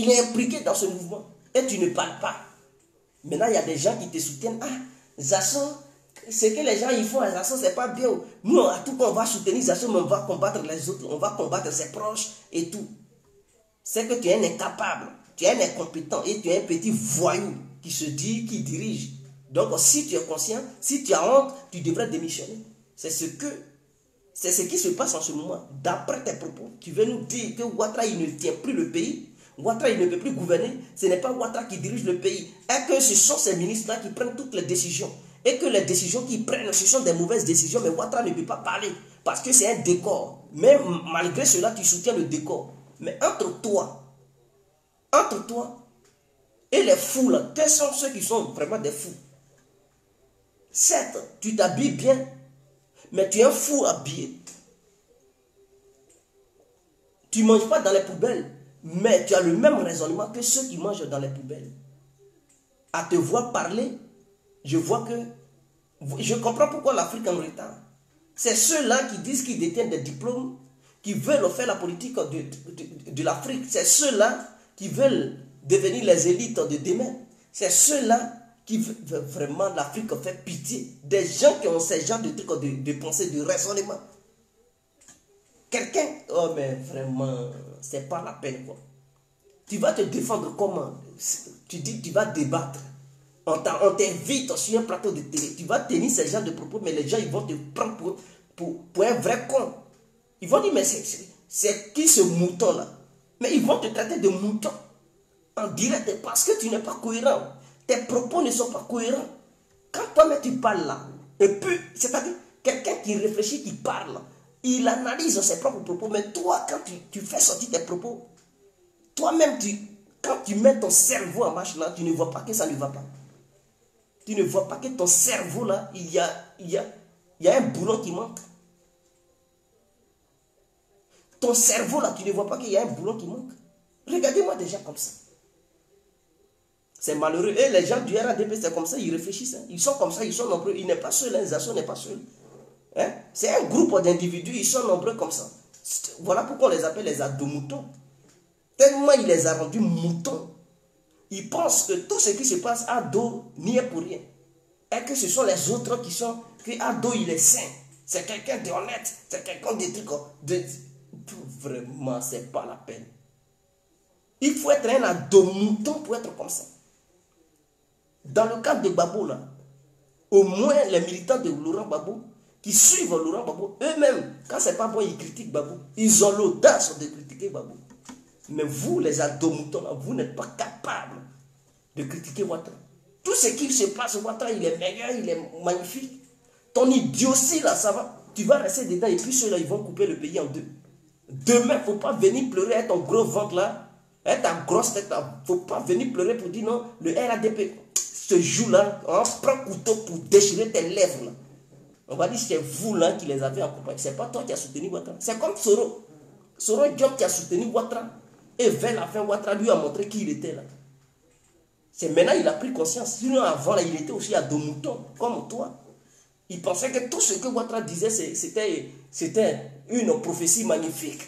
il est impliqué dans ce mouvement et tu ne parles pas. Maintenant, il y a des gens qui te soutiennent. Ah, Zasso, ce que les gens ils font à Zasso, c'est pas bien. Nous, à tout cas, on va soutenir Zasso, mais on va combattre les autres, on va combattre ses proches et tout. C'est que tu es un incapable, tu es un incompétent et tu es un petit voyou qui se dit, qui dirige. Donc, si tu es conscient, si tu as honte, tu devrais démissionner. C'est ce que c'est ce qui se passe en ce moment. D'après tes propos, tu veux nous dire que Ouattara, il ne tient plus le pays? Ouattara, il ne peut plus gouverner. Ce n'est pas Ouattara qui dirige le pays. Et que ce sont ces ministres-là qui prennent toutes les décisions? Et que les décisions qu'ils prennent, ce sont des mauvaises décisions. Mais Ouattara ne peut pas parler. Parce que c'est un décor. Mais malgré cela, tu soutiens le décor. Mais entre toi, entre toi Et les fous là, quels sont ceux qui sont vraiment des fous? Certes, tu t'habilles bien, mais tu es un fou habillé. Tu ne manges pas dans les poubelles, mais tu as le même raisonnement que ceux qui mangent dans les poubelles. À te voir parler, je vois que... Je comprends pourquoi l'Afrique en retard. C'est ceux-là qui disent qu'ils détiennent des diplômes, qui veulent faire la politique de, de l'Afrique. C'est ceux-là qui veulent devenir les élites de demain. C'est ceux-là qui vraiment l'Afrique fait pitié. Des gens qui ont ce genre de trucs de, de pensée, de raisonnement. Quelqu'un, oh mais vraiment, c'est pas la peine quoi. Tu vas te défendre comment? Tu dis tu vas débattre. On t'invite sur un plateau de télé. Tu vas tenir ce genre de propos, mais les gens ils vont te prendre pour, pour, pour un vrai con. Ils vont dire, mais c'est qui ce mouton là Mais ils vont te traiter de mouton en direct parce que tu n'es pas cohérent. Tes propos ne sont pas cohérents. Quand toi-même tu parles là, et puis, c'est-à-dire quelqu'un qui réfléchit, qui parle, il analyse ses propres propos, mais toi, quand tu, fais sortir tes propos, toi-même, tu, quand tu mets ton cerveau en marche là, tu ne vois pas que ça ne va pas. Tu ne vois pas que ton cerveau là, il y a, il y a, il y a un boulot qui manque. Ton cerveau là, tu ne vois pas qu'il y a un boulot qui manque. Regardez-moi déjà comme ça. C'est malheureux. Et les gens du RADP, c'est comme ça, ils réfléchissent. Hein. Ils sont comme ça, ils sont nombreux. Ils n'est pas seul, hein. n'est pas seul. Hein? C'est un groupe d'individus, ils sont nombreux comme ça. Voilà pourquoi on les appelle les moutons. Tellement il les a rendus moutons. Ils pensent que tout ce qui se passe à dos n'y est pour rien. Et que ce sont les autres qui sont, que Ado il est saint. C'est quelqu'un d'honnête. C'est quelqu'un de trucs. De... Vraiment, c'est pas la peine. Il faut être un ado mouton pour être comme ça. Dans le cas de Babou, là, au moins les militants de Laurent Babou, qui suivent Laurent Babou, eux-mêmes, quand c'est pas bon, ils critiquent Babou. Ils ont l'audace de critiquer Babou. Mais vous, les adomoutons, vous n'êtes pas capables de critiquer Ouattara. Tout ce qui se passe, Ouattara, il est meilleur, il est magnifique. Ton idiotie, là, ça va. Tu vas rester dedans et puis ceux-là, ils vont couper le pays en deux. Demain, il ne faut pas venir pleurer à ton gros ventre là, à ta grosse tête. Il ne faut pas venir pleurer pour dire non, le RADP ce jour-là, on prend couteau pour déchirer tes lèvres. Là. On va dire c'est vous là qui les avez accompagnés. Ce n'est pas toi qui as soutenu Ouattara. C'est comme Soro. Soro Diop qui a soutenu Ouattara. Et vers la fin, Ouattara lui a montré qui il était là. C'est maintenant il a pris conscience. Sinon avant, là, il était aussi à dos moutons, comme toi. Il pensait que tout ce que Ouattara disait, c'était une prophétie magnifique.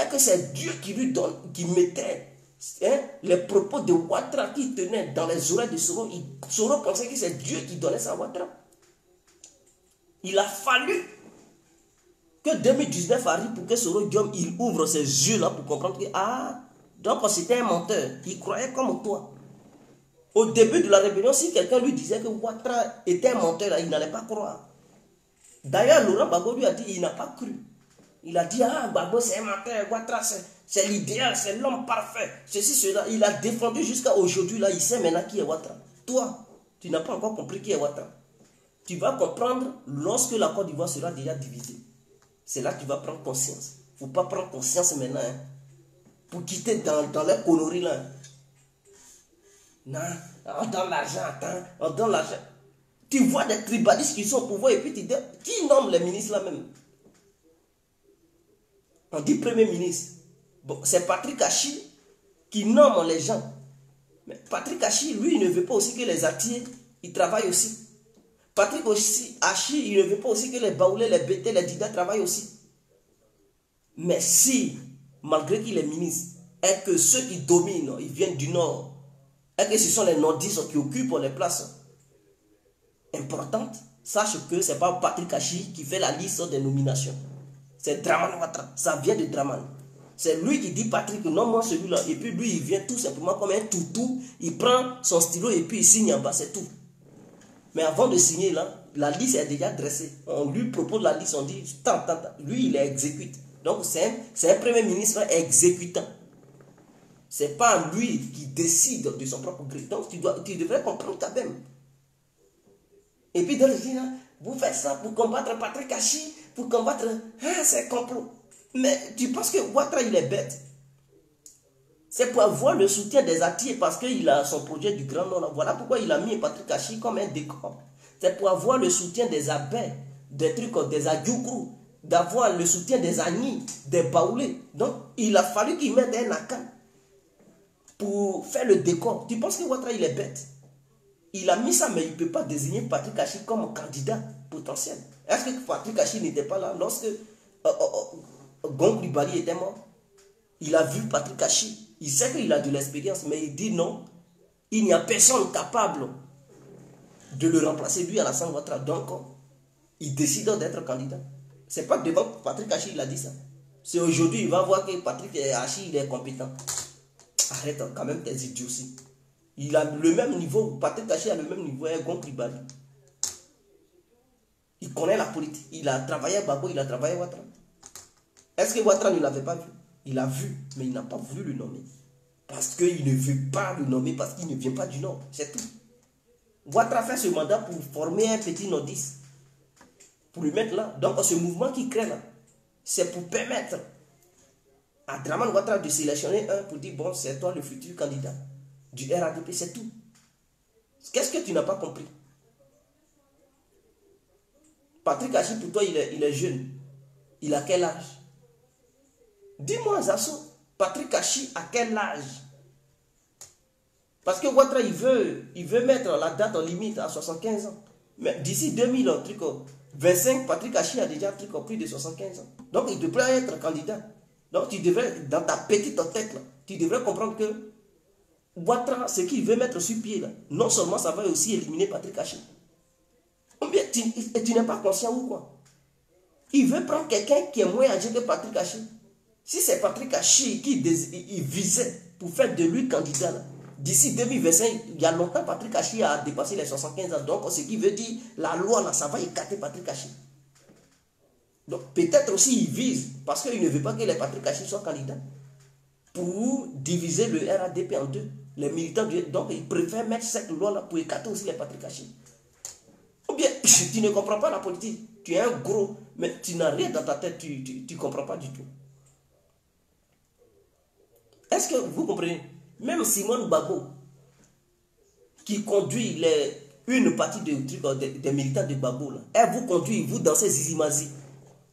Et que c'est Dieu qui lui donne, qui mettait Hein, les propos de Ouattara qui tenaient dans les oreilles de Soro, Soro pensait que c'est Dieu qui donnait ça à Ouattara. Il a fallu que 2019 arrive pour que Soro Diom il ouvre ses yeux là pour comprendre que ah, donc c'était un menteur. Il croyait comme toi. Au début de la rébellion, si quelqu'un lui disait que Ouattara était un menteur, il n'allait pas croire. D'ailleurs, Laurent Bago lui a dit il n'a pas cru. Il a dit ah, Babo c'est un menteur, Ouattara c'est l'idéal, c'est l'homme parfait. Ceci, cela. Il a défendu jusqu'à aujourd'hui. Là, il sait maintenant qui est Ouattara. Toi, tu n'as pas encore compris qui est Ouattara. Tu vas comprendre lorsque la Côte d'Ivoire sera déjà divisée. C'est là que tu vas prendre conscience. Il ne faut pas prendre conscience maintenant. Hein, pour quitter dans, dans les conneries là. Non, on donne l'argent, attends, on donne l'argent. Tu vois des tribalistes qui sont au pouvoir et puis tu dis, qui nomme les ministres là même? On dit premier ministre c'est Patrick Hachi qui nomme les gens. Mais Patrick Hachi, lui, il ne veut pas aussi que les artiers, ils travaillent aussi. Patrick Hachi, il ne veut pas aussi que les baoulés, les bêtés, les didas travaillent aussi. Mais si, malgré qu'il est ministre, et que ceux qui dominent, ils viennent du nord, et que ce sont les nordistes qui occupent les places importantes, sache que ce n'est pas Patrick Hachi qui fait la liste des nominations. C'est Draman Ouattara. Ça vient de Draman. C'est lui qui dit Patrick, non, moi celui-là. Et puis lui, il vient tout simplement comme un toutou. Il prend son stylo et puis il signe en bas, c'est tout. Mais avant de signer là, la liste est déjà dressée. On lui propose la liste, on dit, tant, tant, tant. Lui, il exécute. Donc c'est un, un, premier ministre exécutant. C'est pas lui qui décide de son propre gré. Donc tu, dois, tu devrais comprendre quand même. Et puis dans le là, vous faites ça pour combattre Patrick Hachi, pour combattre. Ah, c'est complot. Mais tu penses que Ouattara, il est bête? C'est pour avoir le soutien des attiers parce qu'il a son projet du Grand Nord. Voilà pourquoi il a mis Patrick Hachi comme un décor. C'est pour avoir le soutien des abeilles, des trucs, des adjougrous, d'avoir le soutien des agnis, des baoulés. Donc, il a fallu qu'il mette un akan pour faire le décor. Tu penses que Ouattara, il est bête? Il a mis ça, mais il ne peut pas désigner Patrick Hachi comme candidat potentiel. Est-ce que Patrick Hachi n'était pas là lorsque euh, euh, euh était mort? Il a vu Patrick Hachi. Il sait qu'il a de l'expérience, mais il dit non. Il n'y a personne capable de le remplacer, lui, à la Ouattara. Donc, il décide d'être candidat. C'est pas devant Patrick Hachi, il a dit ça. C'est aujourd'hui, il va voir que Patrick Hachi, il est compétent. Arrête quand même tes idioties. Il a le même niveau, Patrick Hachi a le même niveau, un Gon Il connaît la politique. Il a travaillé à Babo, il a travaillé à Ouattara. Est-ce que Ouattara ne l'avait pas vu? Il a vu, mais il n'a pas voulu le nommer. Parce qu'il ne veut pas le nommer, parce qu'il ne vient pas du Nord. C'est tout. Ouattara fait ce mandat pour former un petit nordiste. Pour lui mettre là. Donc ce mouvement qui crée là, c'est pour permettre à Draman Ouattara de sélectionner un pour dire bon, c'est toi le futur candidat du RADP, c'est tout. Qu'est-ce que tu n'as pas compris? Patrick Hachi, pour toi, il est, il est jeune. Il a quel âge? Dis-moi, Zasso, Patrick Hachi, à quel âge? Parce que Ouattara, il veut, il veut mettre la date en limite à 75 ans. Mais d'ici 2000, truc, 25, Patrick Hachi a déjà truc, plus de 75 ans. Donc, il devrait être candidat. Donc tu devrais, dans ta petite tête, là, tu devrais comprendre que Ouattara, ce qu'il veut mettre sur pied, là, non seulement ça va aussi éliminer Patrick Haché. Bien, tu, tu n'es pas conscient ou quoi? Il veut prendre quelqu'un qui est moins âgé que Patrick Haché. Si c'est Patrick Haché qui il visait pour faire de lui candidat, d'ici 2025, il y a longtemps, Patrick Haché a dépassé les 75 ans. Donc, ce qui veut dire, la loi, là, ça va écarter Patrick Haché. Donc peut-être aussi il vise, parce qu'il ne veut pas que les Patrick Hachi soient candidats, pour diviser le RADP en deux. Les militants, donc il préfère mettre cette loi-là pour écarter aussi les Patrick Hachi. Ou bien, tu ne comprends pas la politique. Tu es un gros, mais tu n'as rien dans ta tête, tu ne comprends pas du tout. Est-ce que vous comprenez? Même Simone Babo, qui conduit une partie des, des, militants de Babo, là, elle vous conduit, vous dansez Zizimazi.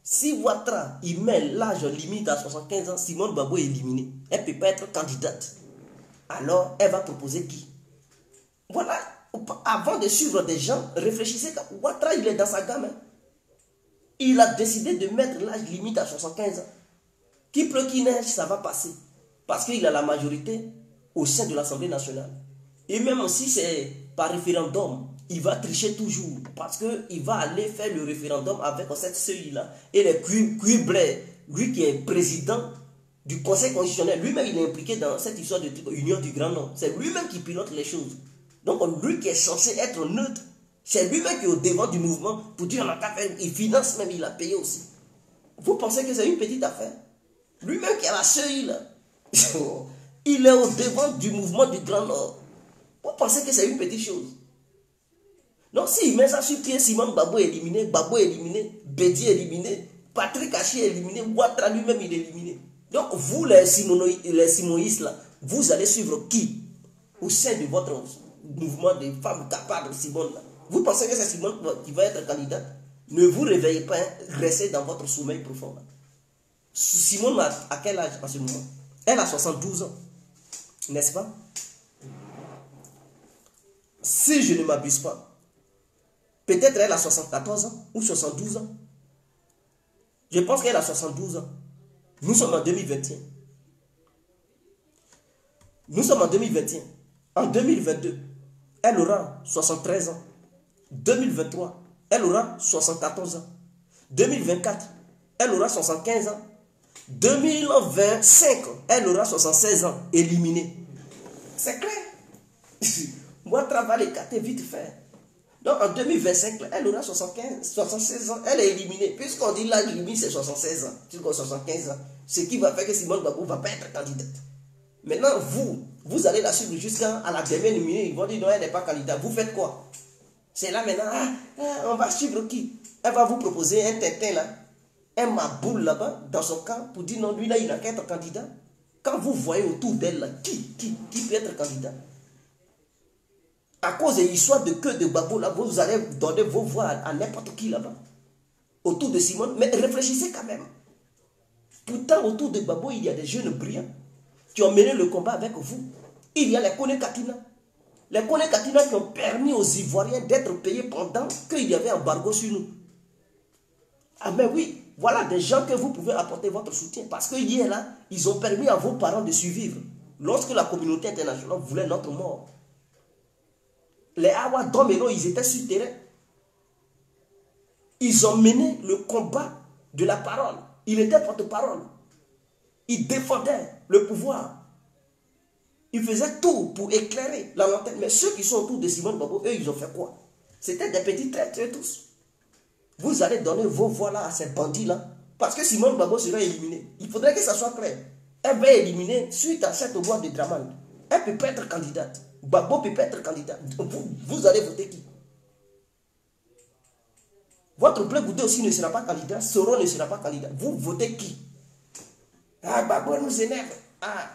Si Ouattara, il met l'âge limite à 75 ans, Simone Babo est éliminée. Elle ne peut pas être candidate. Alors, elle va proposer qui? Voilà, avant de suivre des gens, réfléchissez. Ouattara, il est dans sa gamme. Hein. Il a décidé de mettre l'âge limite à 75 ans. Qui pleut, qui neige, ça va passer. Parce qu'il a la majorité au sein de l'Assemblée nationale. Et même si c'est par référendum, il va tricher toujours parce qu'il va aller faire le référendum avec cette seuil-là. Et les Cuiblé, lui qui est président du Conseil constitutionnel, lui-même il est impliqué dans cette histoire de union du Grand Nord. C'est lui-même qui pilote les choses. Donc lui qui est censé être neutre, c'est lui-même qui est au devant du mouvement pour dire on a fait, il finance même, il a payé aussi. Vous pensez que c'est une petite affaire? Lui-même qui a la seuil là, il est au devant du mouvement du Grand Nord. Vous pensez que c'est une petite chose? Donc s'il met ça sur pied, Simon Babou est éliminé, Babou est éliminé, Bedi est éliminé, Patrick Hachi est éliminé, Ouattara lui-même est éliminé. Donc vous les, les là, vous allez suivre qui? Au sein de votre mouvement de femmes capables, Simone. Vous pensez que c'est Simone qui va être candidat? Ne vous réveillez pas, hein. restez dans votre sommeil profond. Simone à quel âge en ce moment? Elle a 72 ans, n'est-ce pas? Si je ne m'abuse pas, Peut-être elle a 74 ans ou 72 ans. Je pense qu'elle a 72 ans. Nous sommes en 2021. Nous sommes en 2021. En 2022, elle aura 73 ans. 2023, elle aura 74 ans. 2024, elle aura 75 ans. 2025, elle aura 76 ans. Éliminée. C'est clair. Moi, travailler écarté vite fait. Donc en 2025, elle aura 75, 76 ans. Elle est éliminée. Puisqu'on dit l'âge limite, c'est 76 ans. Jusqu'à 75 ans. Ce qui va faire que Simone ne va pas être candidate. Maintenant, vous, vous allez la suivre jusqu'à la dernière minute. Ils vont dire non, elle n'est pas candidate. Vous faites quoi? C'est là maintenant, ah, ah, on va suivre qui? Elle va vous proposer un tétin là, un maboule là-bas, dans son camp, pour dire non, lui là, il n'a qu'à être candidat. Quand vous voyez autour d'elle, qui, qui, qui peut être candidat? À cause de l'histoire de queue de Babo, là, vous allez donner vos voix à, n'importe qui là-bas. Autour de Simone. Mais réfléchissez quand même. Pourtant, autour de Babo, il y a des jeunes brillants qui ont mené le combat avec vous. Il y a les Kone Katina. Les Kone Katina qui ont permis aux Ivoiriens d'être payés pendant qu'il y avait embargo sur nous. Ah mais oui, voilà des gens que vous pouvez apporter votre soutien. Parce que hier là, ils ont permis à vos parents de survivre. Lorsque la communauté internationale voulait notre mort. Les Awa Domino, ils étaient sur terrain. Ils ont mené le combat de la parole. Il était porte-parole. Ils défendaient le pouvoir. Ils faisaient tout pour éclairer la lanterne. Mais ceux qui sont autour de Simone Babo, eux, ils ont fait quoi? C'était des petits traîtres tous. Vous allez donner vos voix là à ces bandits-là. Parce que Simone Babo sera éliminé. Il faudrait que ça soit clair. Elle va éliminer suite à cette voix de Draman. Elle peut pas être candidate. Babo peut pas être candidat. Vous, vous allez voter qui? Votre blé aussi ne sera pas candidat. Soro ne sera pas candidat. Vous votez qui? Ah, Babo nous énerve. Ah,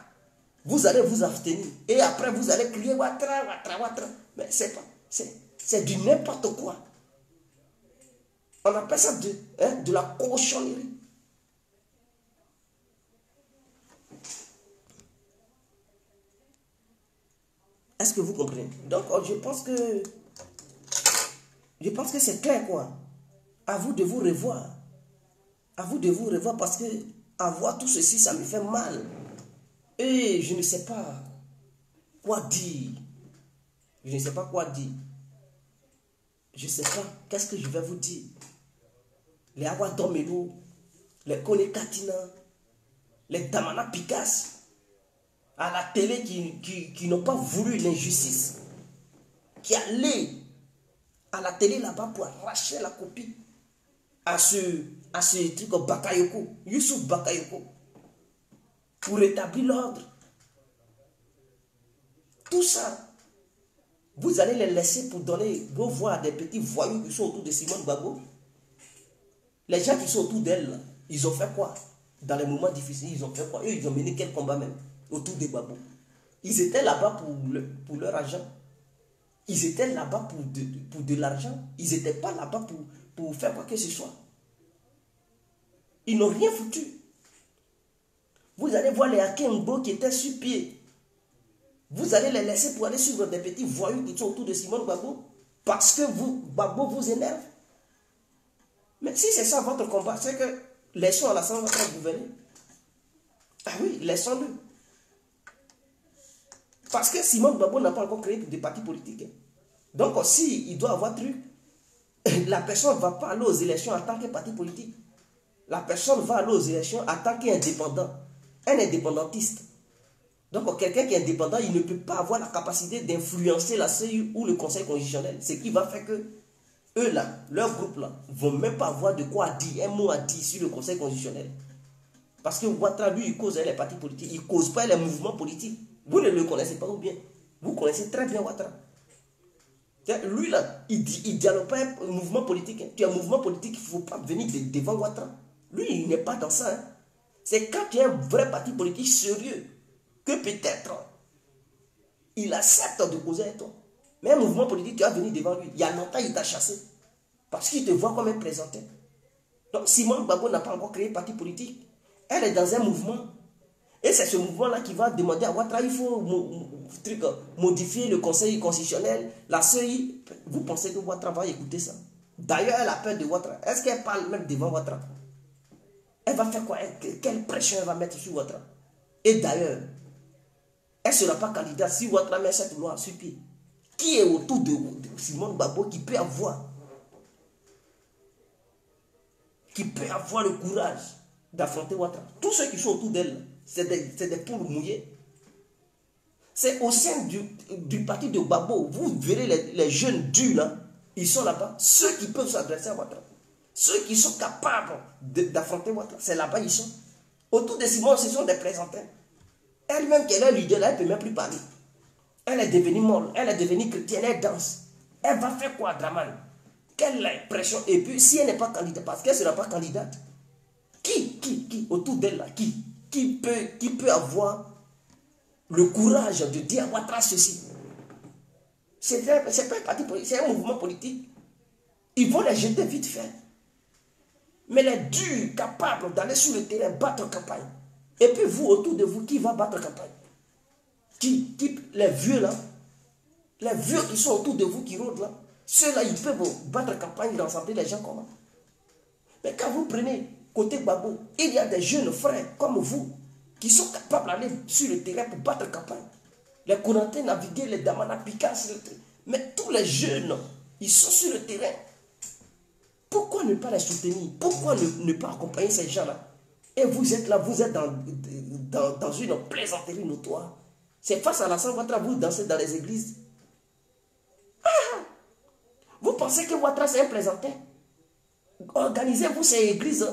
vous allez vous abstenir. Et après, vous allez crier Ouattara, Ouattara, Ouattara. Mais c'est pas. C'est du n'importe quoi. On appelle ça de, hein, de la cochonnerie. Est-ce que vous comprenez? Donc, oh, je pense que je pense que c'est clair, quoi. À vous de vous revoir. À vous de vous revoir parce que avoir tout ceci, ça me fait mal. Et je ne sais pas quoi dire. Je ne sais pas quoi dire. Je ne sais pas qu'est-ce que je vais vous dire les Awadomelo, les Kone Katina, les Damana Picasso, à la télé qui, qui, n'ont pas voulu l'injustice, qui allaient à la télé là-bas pour arracher la copie à ce, à ce truc Bakayoko, Youssouf Bakayoko, pour rétablir l'ordre. Tout ça, vous allez les laisser pour donner vos voix à des petits voyous qui sont autour de Simone Babo les gens qui sont autour d'elle, ils ont fait quoi? Dans les moments difficiles, ils ont fait quoi? Eux, ils ont mené quel combat même? Autour des babous Ils étaient là-bas pour, leur argent. Ils étaient là-bas pour de, l'argent. Ils n'étaient pas là-bas pour, pour faire quoi que ce soit. Ils n'ont rien foutu. Vous allez voir les Akembo qui étaient sur pied. Vous allez les laisser pour aller suivre des petits voyous qui sont autour de Simone Babo parce que vous, Babo vous énerve. Mais si c'est ça votre combat, c'est que laissons Alassane Ouattara gouverner. Ah oui, laissons-le. Parce que Simon Babo n'a pas encore créé des partis politiques. Hein. Donc, si il doit avoir truc, la personne ne va pas aller aux élections en tant que parti politique. La personne va aller aux élections en tant qu'indépendant. Un indépendantiste. Donc, quelqu'un qui est indépendant, il ne peut pas avoir la capacité d'influencer la CEU ou le Conseil constitutionnel. Ce qui va faire que eux là, leur groupe là, vont même pas avoir de quoi dire, un mot à dire sur le Conseil constitutionnel. Parce que Ouattara, lui, il cause les partis politiques, il cause pas les mouvements politiques. Vous ne le connaissez pas ou bien? Vous connaissez très bien Ouattara. Lui là, il ne dialogue pas un mouvement politique. Hein. Tu as un mouvement politique, il ne faut pas venir devant Ouattara. Lui, il n'est pas dans ça. Hein. C'est quand tu as un vrai parti politique sérieux que peut-être il accepte de causer avec toi. Mais un mouvement politique, tu vas venir devant lui. Il y a longtemps, il t'a chassé. Parce qu'il te voit comme un présenté. Donc, Simon Babo n'a pas encore créé parti politique. Elle est dans un mouvement. Et c'est ce mouvement-là qui va demander à Ouattara, il faut modifier le conseil constitutionnel, la CEI. Vous pensez que Ouattara va écouter ça? D'ailleurs, elle a peur de Ouattara. Est-ce qu'elle parle même devant Ouattara? Elle va faire quoi? Quelle pression elle va mettre sur Ouattara? Et d'ailleurs, elle ne sera pas candidate si Ouattara met cette loi sur pied. Qui est autour de, Simone Babo qui peut avoir qui peut avoir le courage d'affronter Ouattara. Tous ceux qui sont autour d'elle, c'est des, poules mouillées. C'est au sein du, parti de Babo, vous verrez les, jeunes durs là, ils sont là-bas. Ceux qui peuvent s'adresser à Ouattara. Ceux qui sont capables d'affronter Ouattara, c'est là-bas ils sont. Autour de Simone, ce sont des présentants. Elle-même, qu'elle est leader là, elle ne peut même plus parler. Elle est devenue molle, elle est devenue chrétienne, elle danse. Elle va faire quoi, Draman? Quelle impression Et puis, si elle n'est pas candidate, parce qu'elle ne sera pas candidate, qui, qui, qui, autour d'elle qui qui peut, qui peut avoir le courage de dire à Ouattara ceci? C'est pas un parti politique, c'est un mouvement politique. Ils vont les jeter vite fait. Mais les durs, capables d'aller sur le terrain, battre campagne. Et puis vous, autour de vous, qui va battre campagne? Qui, Les vieux là, les vieux qui sont autour de vous, qui rôdent là, ceux-là, ils peuvent battre campagne, rassembler les gens comment Mais quand vous prenez côté Babo, il y a des jeunes frères comme vous qui sont capables d'aller sur le terrain pour battre campagne. Les Konaté naviguer, les Damana Picasso, mais tous les jeunes, ils sont sur le terrain. Pourquoi ne pas les soutenir? Pourquoi ne, pas accompagner ces gens-là? Et vous êtes là, vous êtes dans, dans, une plaisanterie notoire. C'est face à la saint vous dansez dans les églises. Ah! Vous pensez que Ouattara c'est un plaisantin? Organisez-vous ces églises.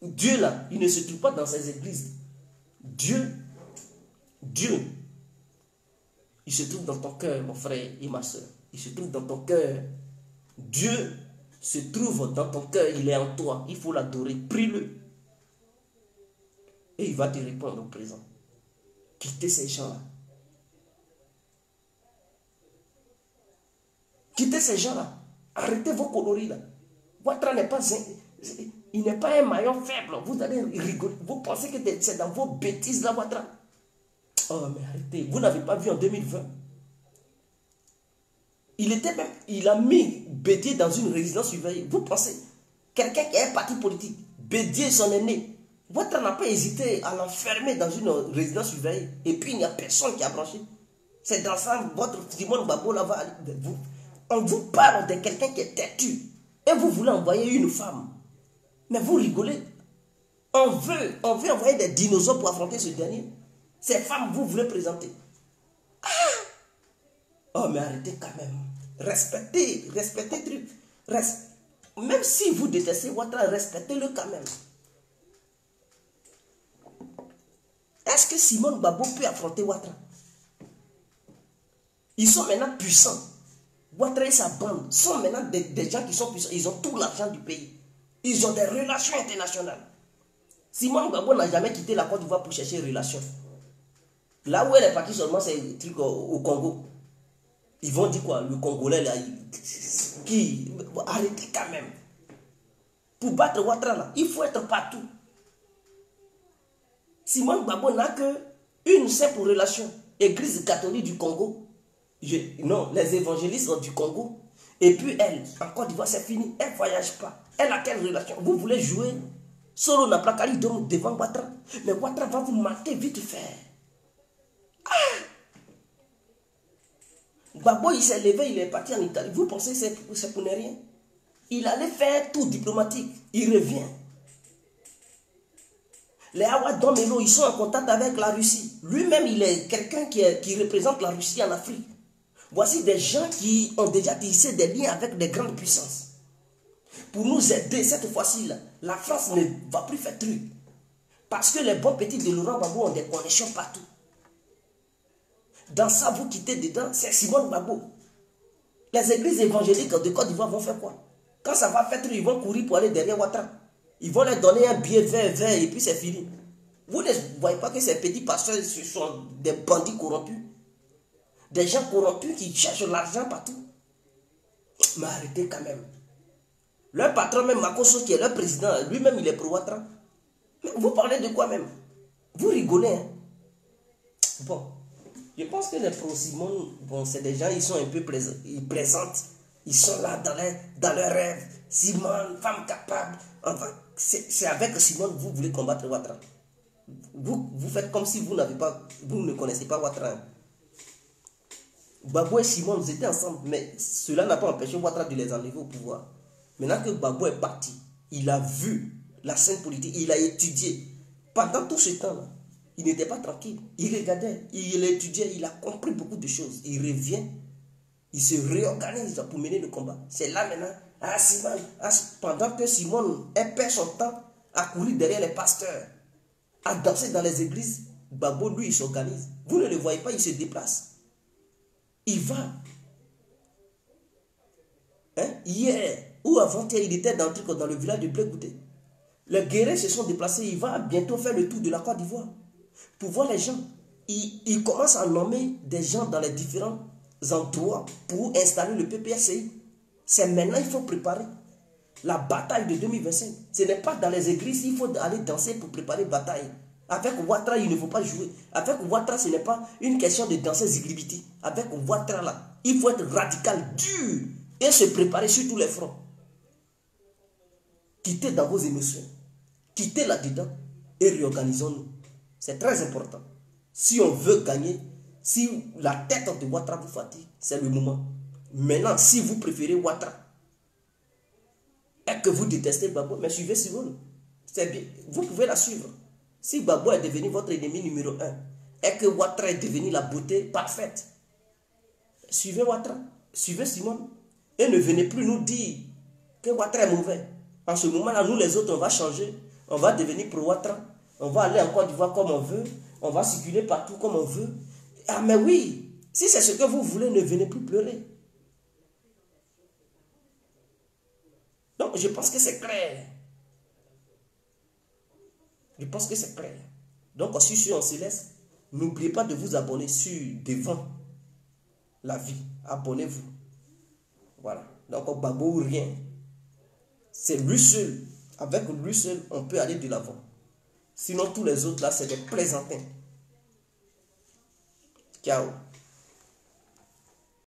Dieu là, il ne se trouve pas dans ces églises. Dieu, Dieu, il se trouve dans ton cœur, mon frère et ma soeur. Il se trouve dans ton cœur. Dieu se trouve dans ton cœur, il est en toi. Il faut l'adorer. Prie-le. Et il va te répondre au présent. Quittez ces gens-là. Quittez ces gens-là. Arrêtez vos coloris là. Votre n'est pas il n'est pas un maillon faible. Vous allez rigoler. Vous pensez que c'est dans vos bêtises là, Ouattara Oh, mais arrêtez. Vous n'avez pas vu en 2020 il, était même, il a mis Bédier dans une résidence surveillée. Vous pensez, quelqu'un qui est un parti politique, Bédier son aîné, votre n'a pas hésité à l'enfermer dans une résidence surveillée. Et puis il n'y a personne qui a branché. C'est dans ça, votre Simone Babo là va. On vous parle de quelqu'un qui est têtu. Et vous voulez envoyer une femme. Mais vous rigolez. On veut, on veut envoyer des dinosaures pour affronter ce dernier. Ces femmes, vous voulez présenter. Ah Oh, mais arrêtez quand même. Respectez, respectez truc. Même si vous détestez Ouattara, respectez-le quand même. Est-ce que Simone Babo peut affronter Ouattara? Ils sont maintenant puissants. Ouattara et sa bande sont maintenant des, gens qui sont puissants. Ils ont tout l'argent du pays. Ils ont des relations internationales. Simone Babo n'a jamais quitté la Côte d'Ivoire pour chercher des relations. Là où elle est partie seulement, c'est au Congo. Ils vont dire quoi? Le Congolais, là, qui. Arrêtez quand même. Pour battre Ouattara, là, il faut être partout. Simone Babo n'a que une simple relation. Église catholique du Congo. non, les évangélistes du Congo. Et puis elle, en Côte d'Ivoire, c'est fini. Elle ne voyage pas. Elle a quelle relation? Vous voulez jouer? Solo n'a pas devant Ouattara. Mais Ouattara va vous mater vite fait. Ah Babo, il s'est levé, il est parti en Italie. Vous pensez que c'est pour ne rien? Il allait faire tout diplomatique. Il revient. Les Awadomelo, ils sont en contact avec la Russie. Lui-même, il est quelqu'un qui, représente la Russie en Afrique. Voici des gens qui ont déjà tissé des liens avec des grandes puissances. Pour nous aider cette fois-ci, la France ne va plus faire truc. Parce que les bons petits de Laurent Gbagbo ont des connexions partout. Dans ça, vous quittez dedans, c'est Simone Gbagbo. Les églises évangéliques de Côte d'Ivoire vont faire quoi? Quand ça va faire truc, ils vont courir pour aller derrière Ouattara. Ils vont leur donner un billet vert, vert, et puis c'est fini. Vous ne voyez pas que ces petits pasteurs, sont des bandits corrompus. Des gens corrompus qui cherchent l'argent partout. Mais arrêtez quand même. Leur patron, même Makoso, qui est leur président, lui-même, il est pro Ouattara. Mais vous parlez de quoi même? Vous rigolez. Hein? Bon, je pense que les pro-Simon, bon, c'est des gens, ils sont un peu présents, ils présentent. Ils sont là dans, les, dans leurs rêves. Simone, femme capable. Enfin, c'est avec Simone que vous voulez combattre Ouattara. Vous, vous faites comme si vous n'avez pas, vous ne connaissez pas Ouattara. Babou et Simone, vous étaient ensemble, mais cela n'a pas empêché Ouattara de les enlever au pouvoir. Maintenant que Babou est parti, il a vu la scène politique, il a étudié. Pendant tout ce temps-là, il n'était pas tranquille. Il regardait, il étudiait, il a compris beaucoup de choses. Il revient, il se réorganise pour mener le combat. C'est là maintenant, ah, ah, pendant que Simone perd son temps à courir derrière les pasteurs, à danser dans les églises, Babo, lui, il s'organise. Vous ne le voyez pas, il se déplace. Il va. Hein? Hier ou avant-hier, il était dans, le village de Blé Les guerriers se sont déplacés. Il va bientôt faire le tour de la Côte d'Ivoire. Pour voir les gens. Il, il, commence à nommer des gens dans les différents endroits pour installer le PPSI. C'est maintenant qu'il faut préparer la bataille de 2025. Ce n'est pas dans les églises, il faut aller danser pour préparer la bataille. Avec Ouattara, il ne faut pas jouer. Avec Ouattara, ce n'est pas une question de danser ziglibiti. Avec Ouattara, là, il faut être radical, dur et se préparer sur tous les fronts. Quittez dans vos émotions. Quittez là-dedans et réorganisons-nous. C'est très important. Si on veut gagner, si la tête de Ouattara vous fatigue, c'est le moment. Maintenant, si vous préférez Ouattara et que vous détestez Babo, mais suivez Simone. C'est bien. Vous pouvez la suivre. Si Babo est devenu votre ennemi numéro un et que Ouattara est devenu la beauté parfaite, suivez Ouattara, suivez Simone. Et ne venez plus nous dire que Ouattara est mauvais. En ce moment-là, nous les autres, on va changer. On va devenir pro Ouattara. On va aller en Côte d'Ivoire comme on veut. On va circuler partout comme on veut. Ah mais oui, si c'est ce que vous voulez, ne venez plus pleurer. Donc je pense que c'est clair. Je pense que c'est clair. Donc aussi sur On Céleste, n'oubliez pas de vous abonner sur Devant la vie. Abonnez-vous. Voilà. Donc babo rien. C'est lui seul. Avec lui seul, on peut aller de l'avant. Sinon, tous les autres là, c'est des plaisantins. Ciao.